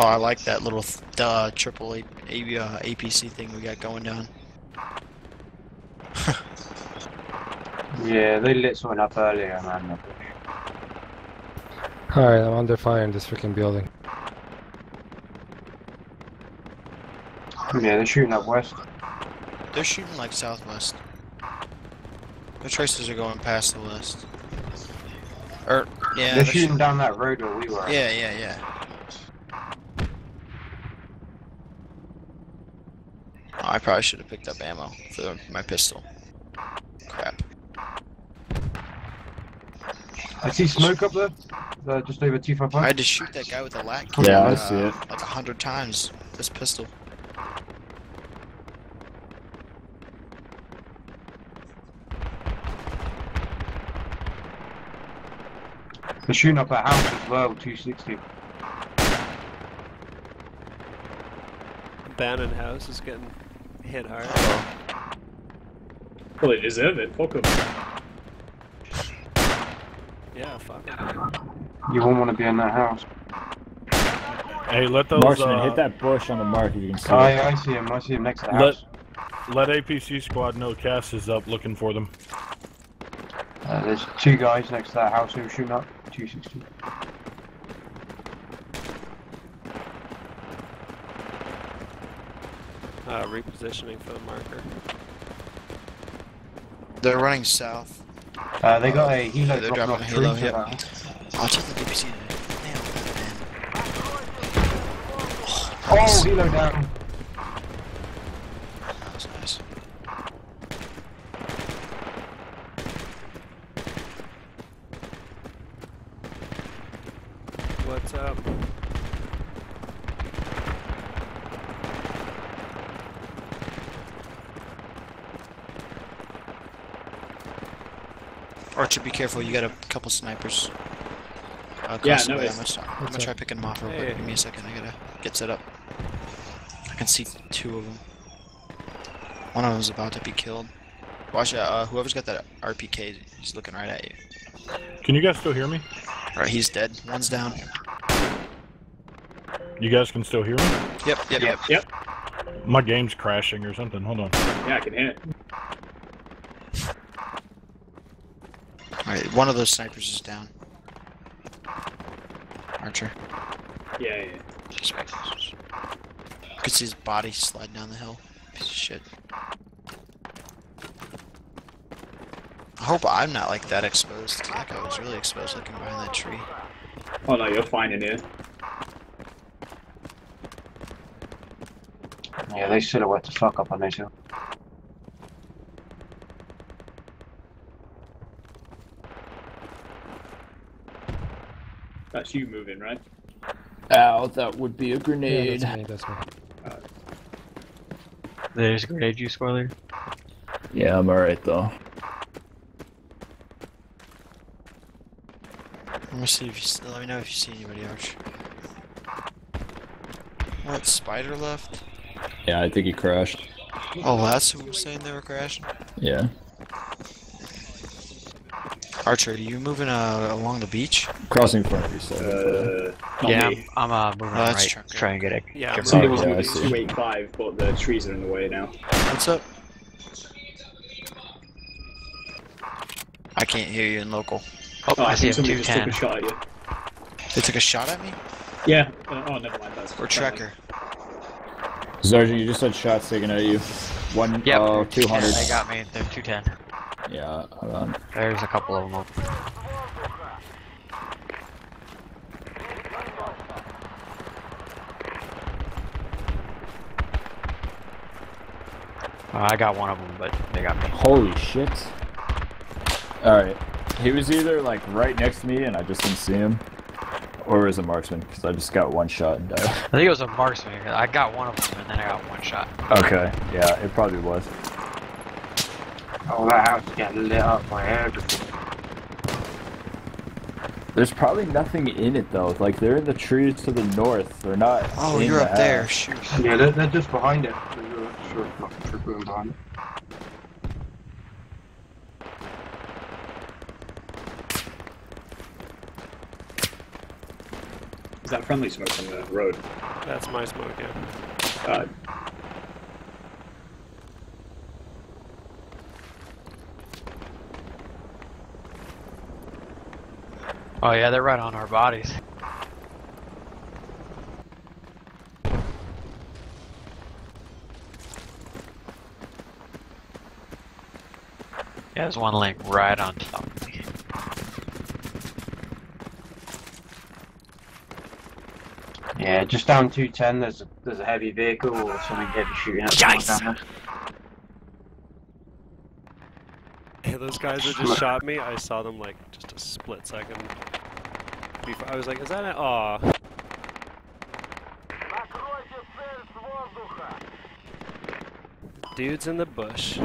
Oh, I like that little uh, triple A- A- uh, APC thing we got going down. [laughs] Yeah, they lit something up earlier, man. Alright, I'm under fire in this freaking building. Yeah, they're shooting up west. They're shooting like southwest. The traces are going past the west. Or yeah, they're sh- shooting down that road where we were. Yeah, yeah, yeah. Oh, I probably should have picked up ammo for the, my pistol. Crap. I see smoke up there. Uh, just over two five I had to shoot that guy with a lat Yeah, cannon, I uh, see it. Like a hundred times. This pistol. They're shooting up a house as well, 260. Bannon House is getting hit hard. Well, they deserve it. Fuck 'em. Yeah, fuck. 'em. You won't want to be in that house. Hey, let those. Marksman, uh, hit that bush on the mark if you can see Oh, it. yeah, I see him. I see him next to the Let house. let APC squad know CAS is up looking for them. Uh, there's two guys next to that house who are shooting up 260. Uh, repositioning for the marker. They're running south. Uh, they got a helo Yeah, they're dropping dropping a off helo. trees Yep. at that house. I'll take the DPC to nail that man. Oh, nice. helo down. That was nice. What's up? Archer, be careful. You got a couple snipers. Uh, Yeah, no. I'm gonna, I'm gonna try picking them off real Hey. quick. Give me a second. I gotta get set up. I can see two of them. One of them's about to be killed. Watch out. Uh, whoever's got that RPK, he's looking right at you. Can you guys still hear me? Alright, he's dead. One's down. You guys can still hear me? Yep, yep, yep. Yep. My game's crashing or something. Hold on. Yeah, I can hit it. Alright, one of those snipers is down. Archer. Yeah, yeah. You can see his body slide down the hill. Piece of shit. I hope I'm not like that exposed. That guy was really exposed looking behind that tree. Oh no, you're fine in here. Yeah, they silhouette the fuck up on this hill. That's you moving, right? Ow, that would be a Yeah, grenade. that's me, that's me. There's a grenade juice spoiler. yeah, I'm alright though. Let me see if you let me know if you see anybody, Arch. What spider left? Yeah, I think he crashed. Oh, that's who was saying they were crashing. Yeah. Archer, are you moving uh, along the beach? Crossing front of you, so. Uh, Yeah, me. I'm, I'm uh, moving Oh, that's right, truck, try and get it. Yeah, get Somebody rid was of it. yeah, I moving 285, but the trees are in the way now. What's up? I can't hear you in local. Oh, Oh, I I see think him somebody just took a shot at you. They took a shot at me? Yeah. Uh, oh, never mind. That's Or Trekker? Zargi, you just had shots taken at you. One, Yep, oh, 200. They got me. They're 210. Yeah, hold on. There's a couple of them. up. Uh, I got one of them, but they got me. Holy shit. Alright. He was either like right next to me and I just didn't see him, or it was a marksman because I just got one shot and died. I think it was a marksman. I got one of them, and then I got one shot. okay, yeah, it probably was. Oh, that house is getting lit up by everything. There's probably nothing in it though. Like they're in the trees to the north. They're not. Oh, in you're the up there. house. Shoot. Yeah, they're, they're just behind it. There's a short fucking trooper in behind it. Is that friendly smoke on the road? That's my smoke, yeah. Uh, Oh yeah, they're right on our bodies. Yeah, there's one laying right on top of me. Yeah, just down 210, there's a, there's a heavy vehicle or something heavy shooting at someone down there. Hey, those guys that just shot me, I saw them like just a split second before. I was like, is that an aw? Dude's in the bush.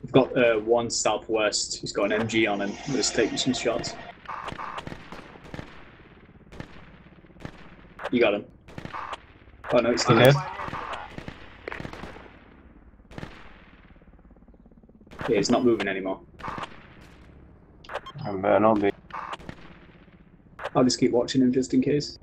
We've got uh, one southwest He's got an MG on him. Let's take some shots. You got him. Oh no, it's still Okay. there. Yeah, he's not moving anymore. I'm uh, not be. I'll just keep watching him just in case.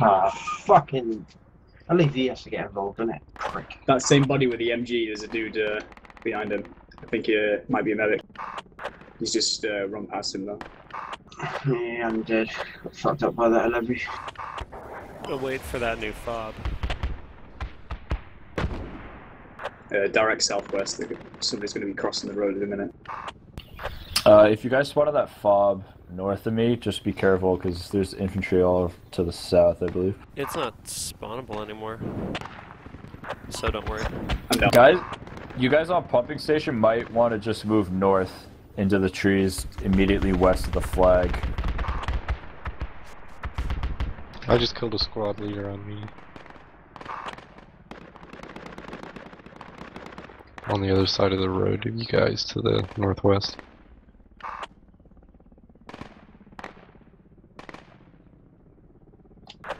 Ah, fucking. At least he has to get involved, doesn't it? Prick. That same body with the MG, there's a dude uh, behind him. I think he uh, might be a medic. He's just uh, run past him though. Yeah, I'm dead. Got fucked up by that levy. I'll wait for that new fob. Uh, direct southwest. Somebody's going to be crossing the road in a minute. Uh, if you guys spotted that fob north of me, just be careful because there's infantry all to the south, I believe. It's not spawnable anymore. So don't worry. Guys, you guys on pumping station might want to just move north into the trees immediately west of the flag. I just killed a squad leader on me. On the other side of the road you guys to the northwest.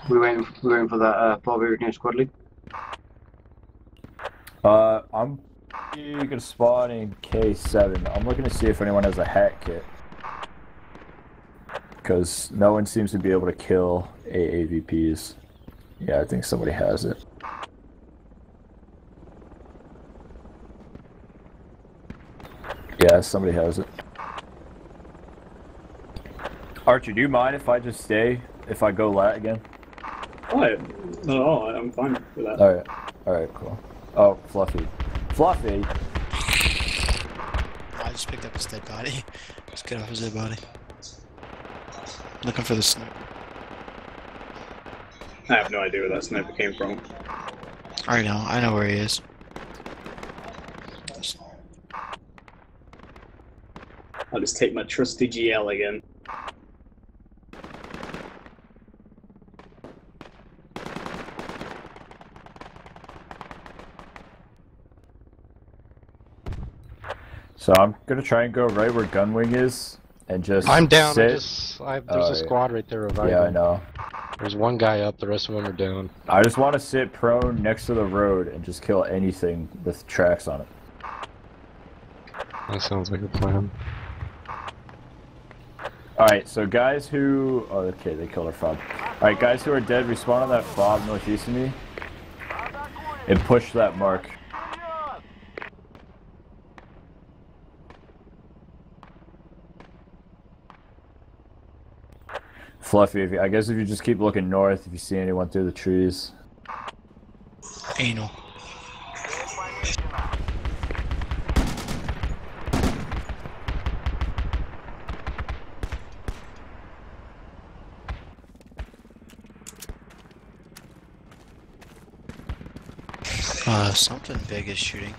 We waiting, we're waiting for that uh, Bobby new squad lead. Uh, I'm gonna spawn in K7. I'm looking to see if anyone has a hat kit. Because no one seems to be able to kill AAVPs. Yeah, I think somebody has it. Yeah, somebody has it. Archer, do you mind if I just stay? If I go lat again? Oh, I- no, I'm fine with that. Alright. Alright, cool. Oh, Fluffy. Fluffy! I just picked up his dead body. [laughs] Just get off his dead body. Looking for the sniper. I have no idea where that sniper came from. I know, I know where he is. I'll just take my trusty GL again. So I'm gonna try and go right where Gunwing is and just I'm down. I just, I, there's Oh, a yeah. squad right there reviving. Yeah, I know. There's one guy up. The rest of them are down. I just want to sit prone next to the road and just kill anything with tracks on it. That sounds like a plan. Alright, so guys who... Oh, okay, they killed our fob. Alright, guys who are dead, respawn on that fob northeast of me. And push that mark. Fluffy, if you, I guess if you just keep looking north, if you see anyone through the trees. Anal. Uh, something big is shooting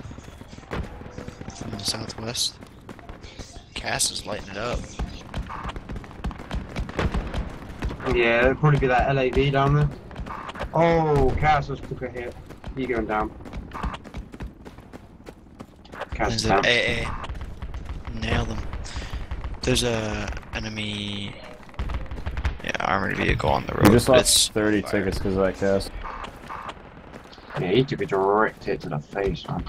from the southwest. CAS is lighting it up. Yeah, it'll probably be that LAV down there. Oh, CAS just took a hit. He going down. CAS Is down. it AA? Nail them. There's a enemy. Yeah, armored vehicle on the road. We just but lost 30 tickets because of that CAS. Yeah, he took a direct hit to the face, man.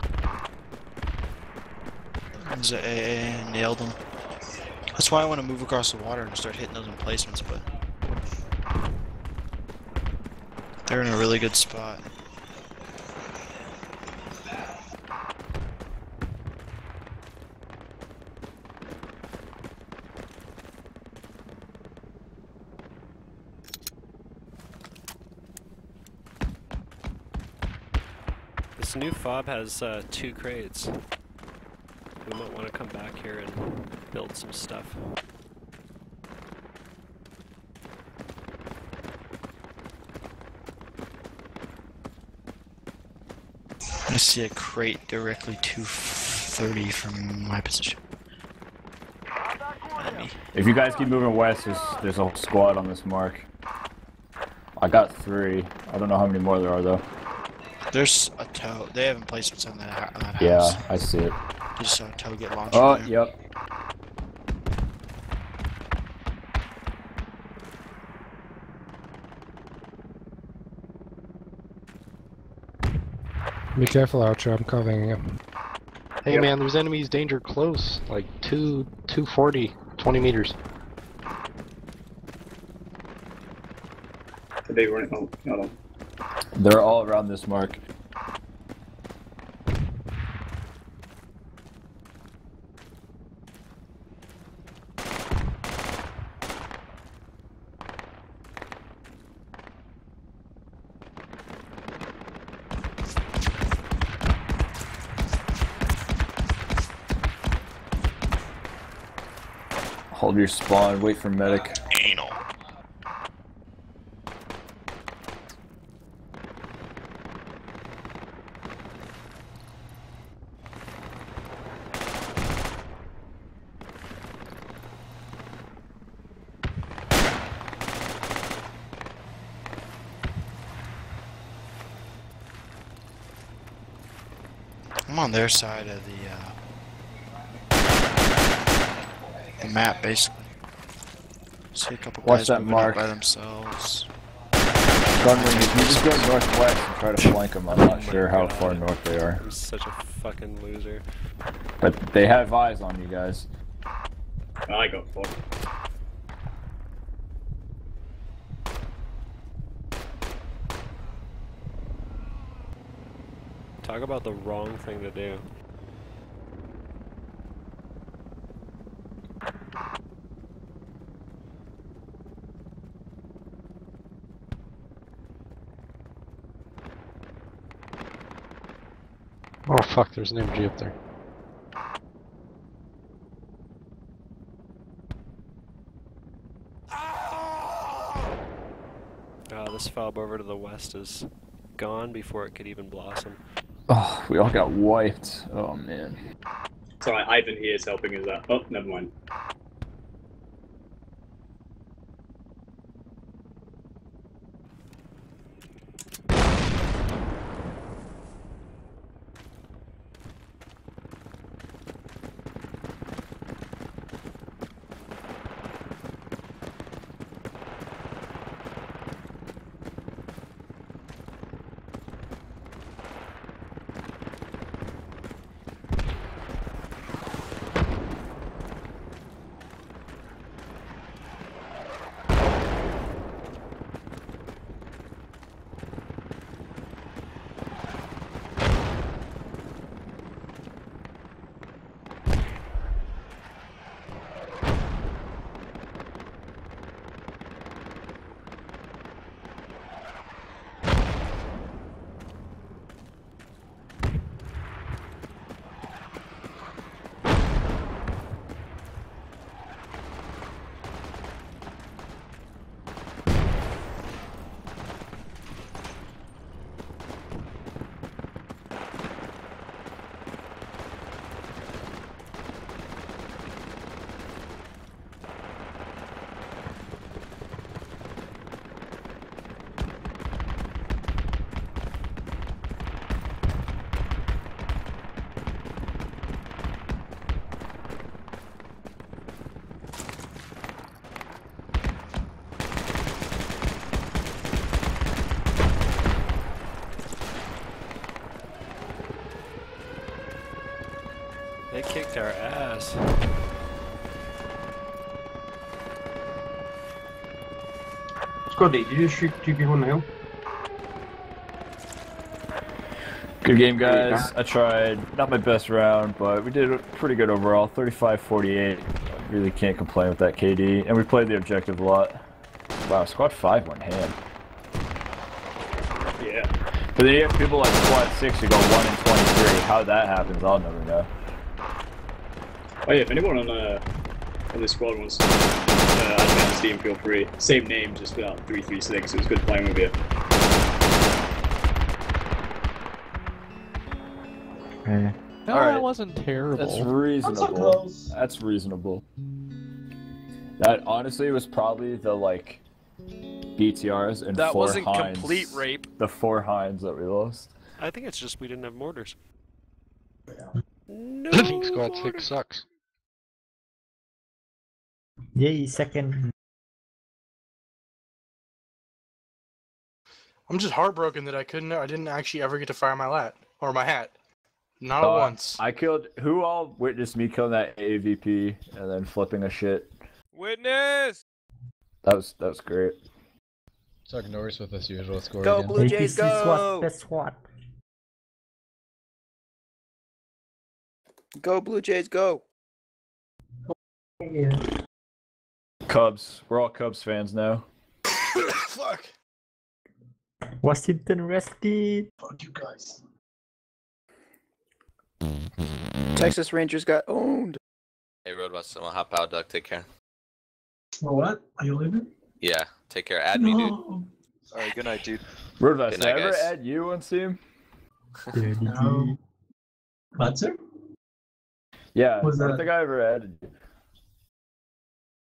There's a AA. Nailed them. That's why I want to move across the water and start hitting those emplacements, but they're in a really good spot. This new fob has uh, two crates. We might want to come back here and build some stuff. I see a crate directly 230 from my position. If you guys keep moving west, there's, there's a whole squad on this mark. I got three. I don't know how many more there are though. There's a tow. They have emplacements on that, that house. Yeah, I see it. Just saw a tow get launched. Oh, yep. Be careful, Archer. I'm covering you. Hey Yep. man, there's enemies danger close. Like two, 240, 20 meters. Are they running? Oh, hold on. They're all around this mark. Hold your spawn, wait for medic. Anal. I'm on their side of the uh, the map, basically. See a couple Watch guys that mark. by themselves. Gunwing, if you just go northwest and try to flank them, I'm oh not sure how far north they are. I'm such a fucking loser. But they have eyes on you guys. I got fucked. Talk about the wrong thing to do. Oh fuck, there's an MG up there. Uh, this fob over to the west is gone before it could even blossom. Oh, we all got wiped. Oh man. Sorry, Ivan here is helping us out. Oh, never mind. Kicked our ass. Scotty, did you shoot two people on the hill? Good game, guys. I tried. Not my best round, but we did pretty good overall. 35-48. Really can't complain with that KD. And we played the objective a lot. Wow, squad 5 went ham. Yeah. But then you have people like squad 6 who go 1 and 23. How that happens, I'll never know. Oh yeah, if anyone on uh on this squad wants to uh, add me on Steam, feel free. Same name, just without three three six. It was good playing with you. Okay. No, Alright. that wasn't terrible. That's reasonable. That's reasonable. That honestly was probably the like BTRs and That four wasn't Hinds- complete rape. The four Hinds that we lost. I think it's just we didn't have mortars. I think Squad 6 sucks. Yay, second. I'm just heartbroken that I couldn't. I didn't actually ever get to fire my lat or my hat. Not Uh, once. I killed. Who all witnessed me killing that AVP and then flipping a shit? Witness! That was that was great. Chuck Norris with his usual score Go again. Blue Jays, APC SWAT, go! best SWAT. Go Blue Jays, go! Cubs. We're all Cubs fans now. [coughs] Fuck. Washington rested. Fuck you guys. Texas Rangers got owned. Hey, Roadbus, I'm gonna hop out, Doug. Take care. Well, What? Are you leaving? Yeah, take care. Add me, dude. Alright, good night, dude. Roadvest, Good did I ever guys. add you on Steam? No. What, sir? Yeah, Was I don't that- think I ever added you.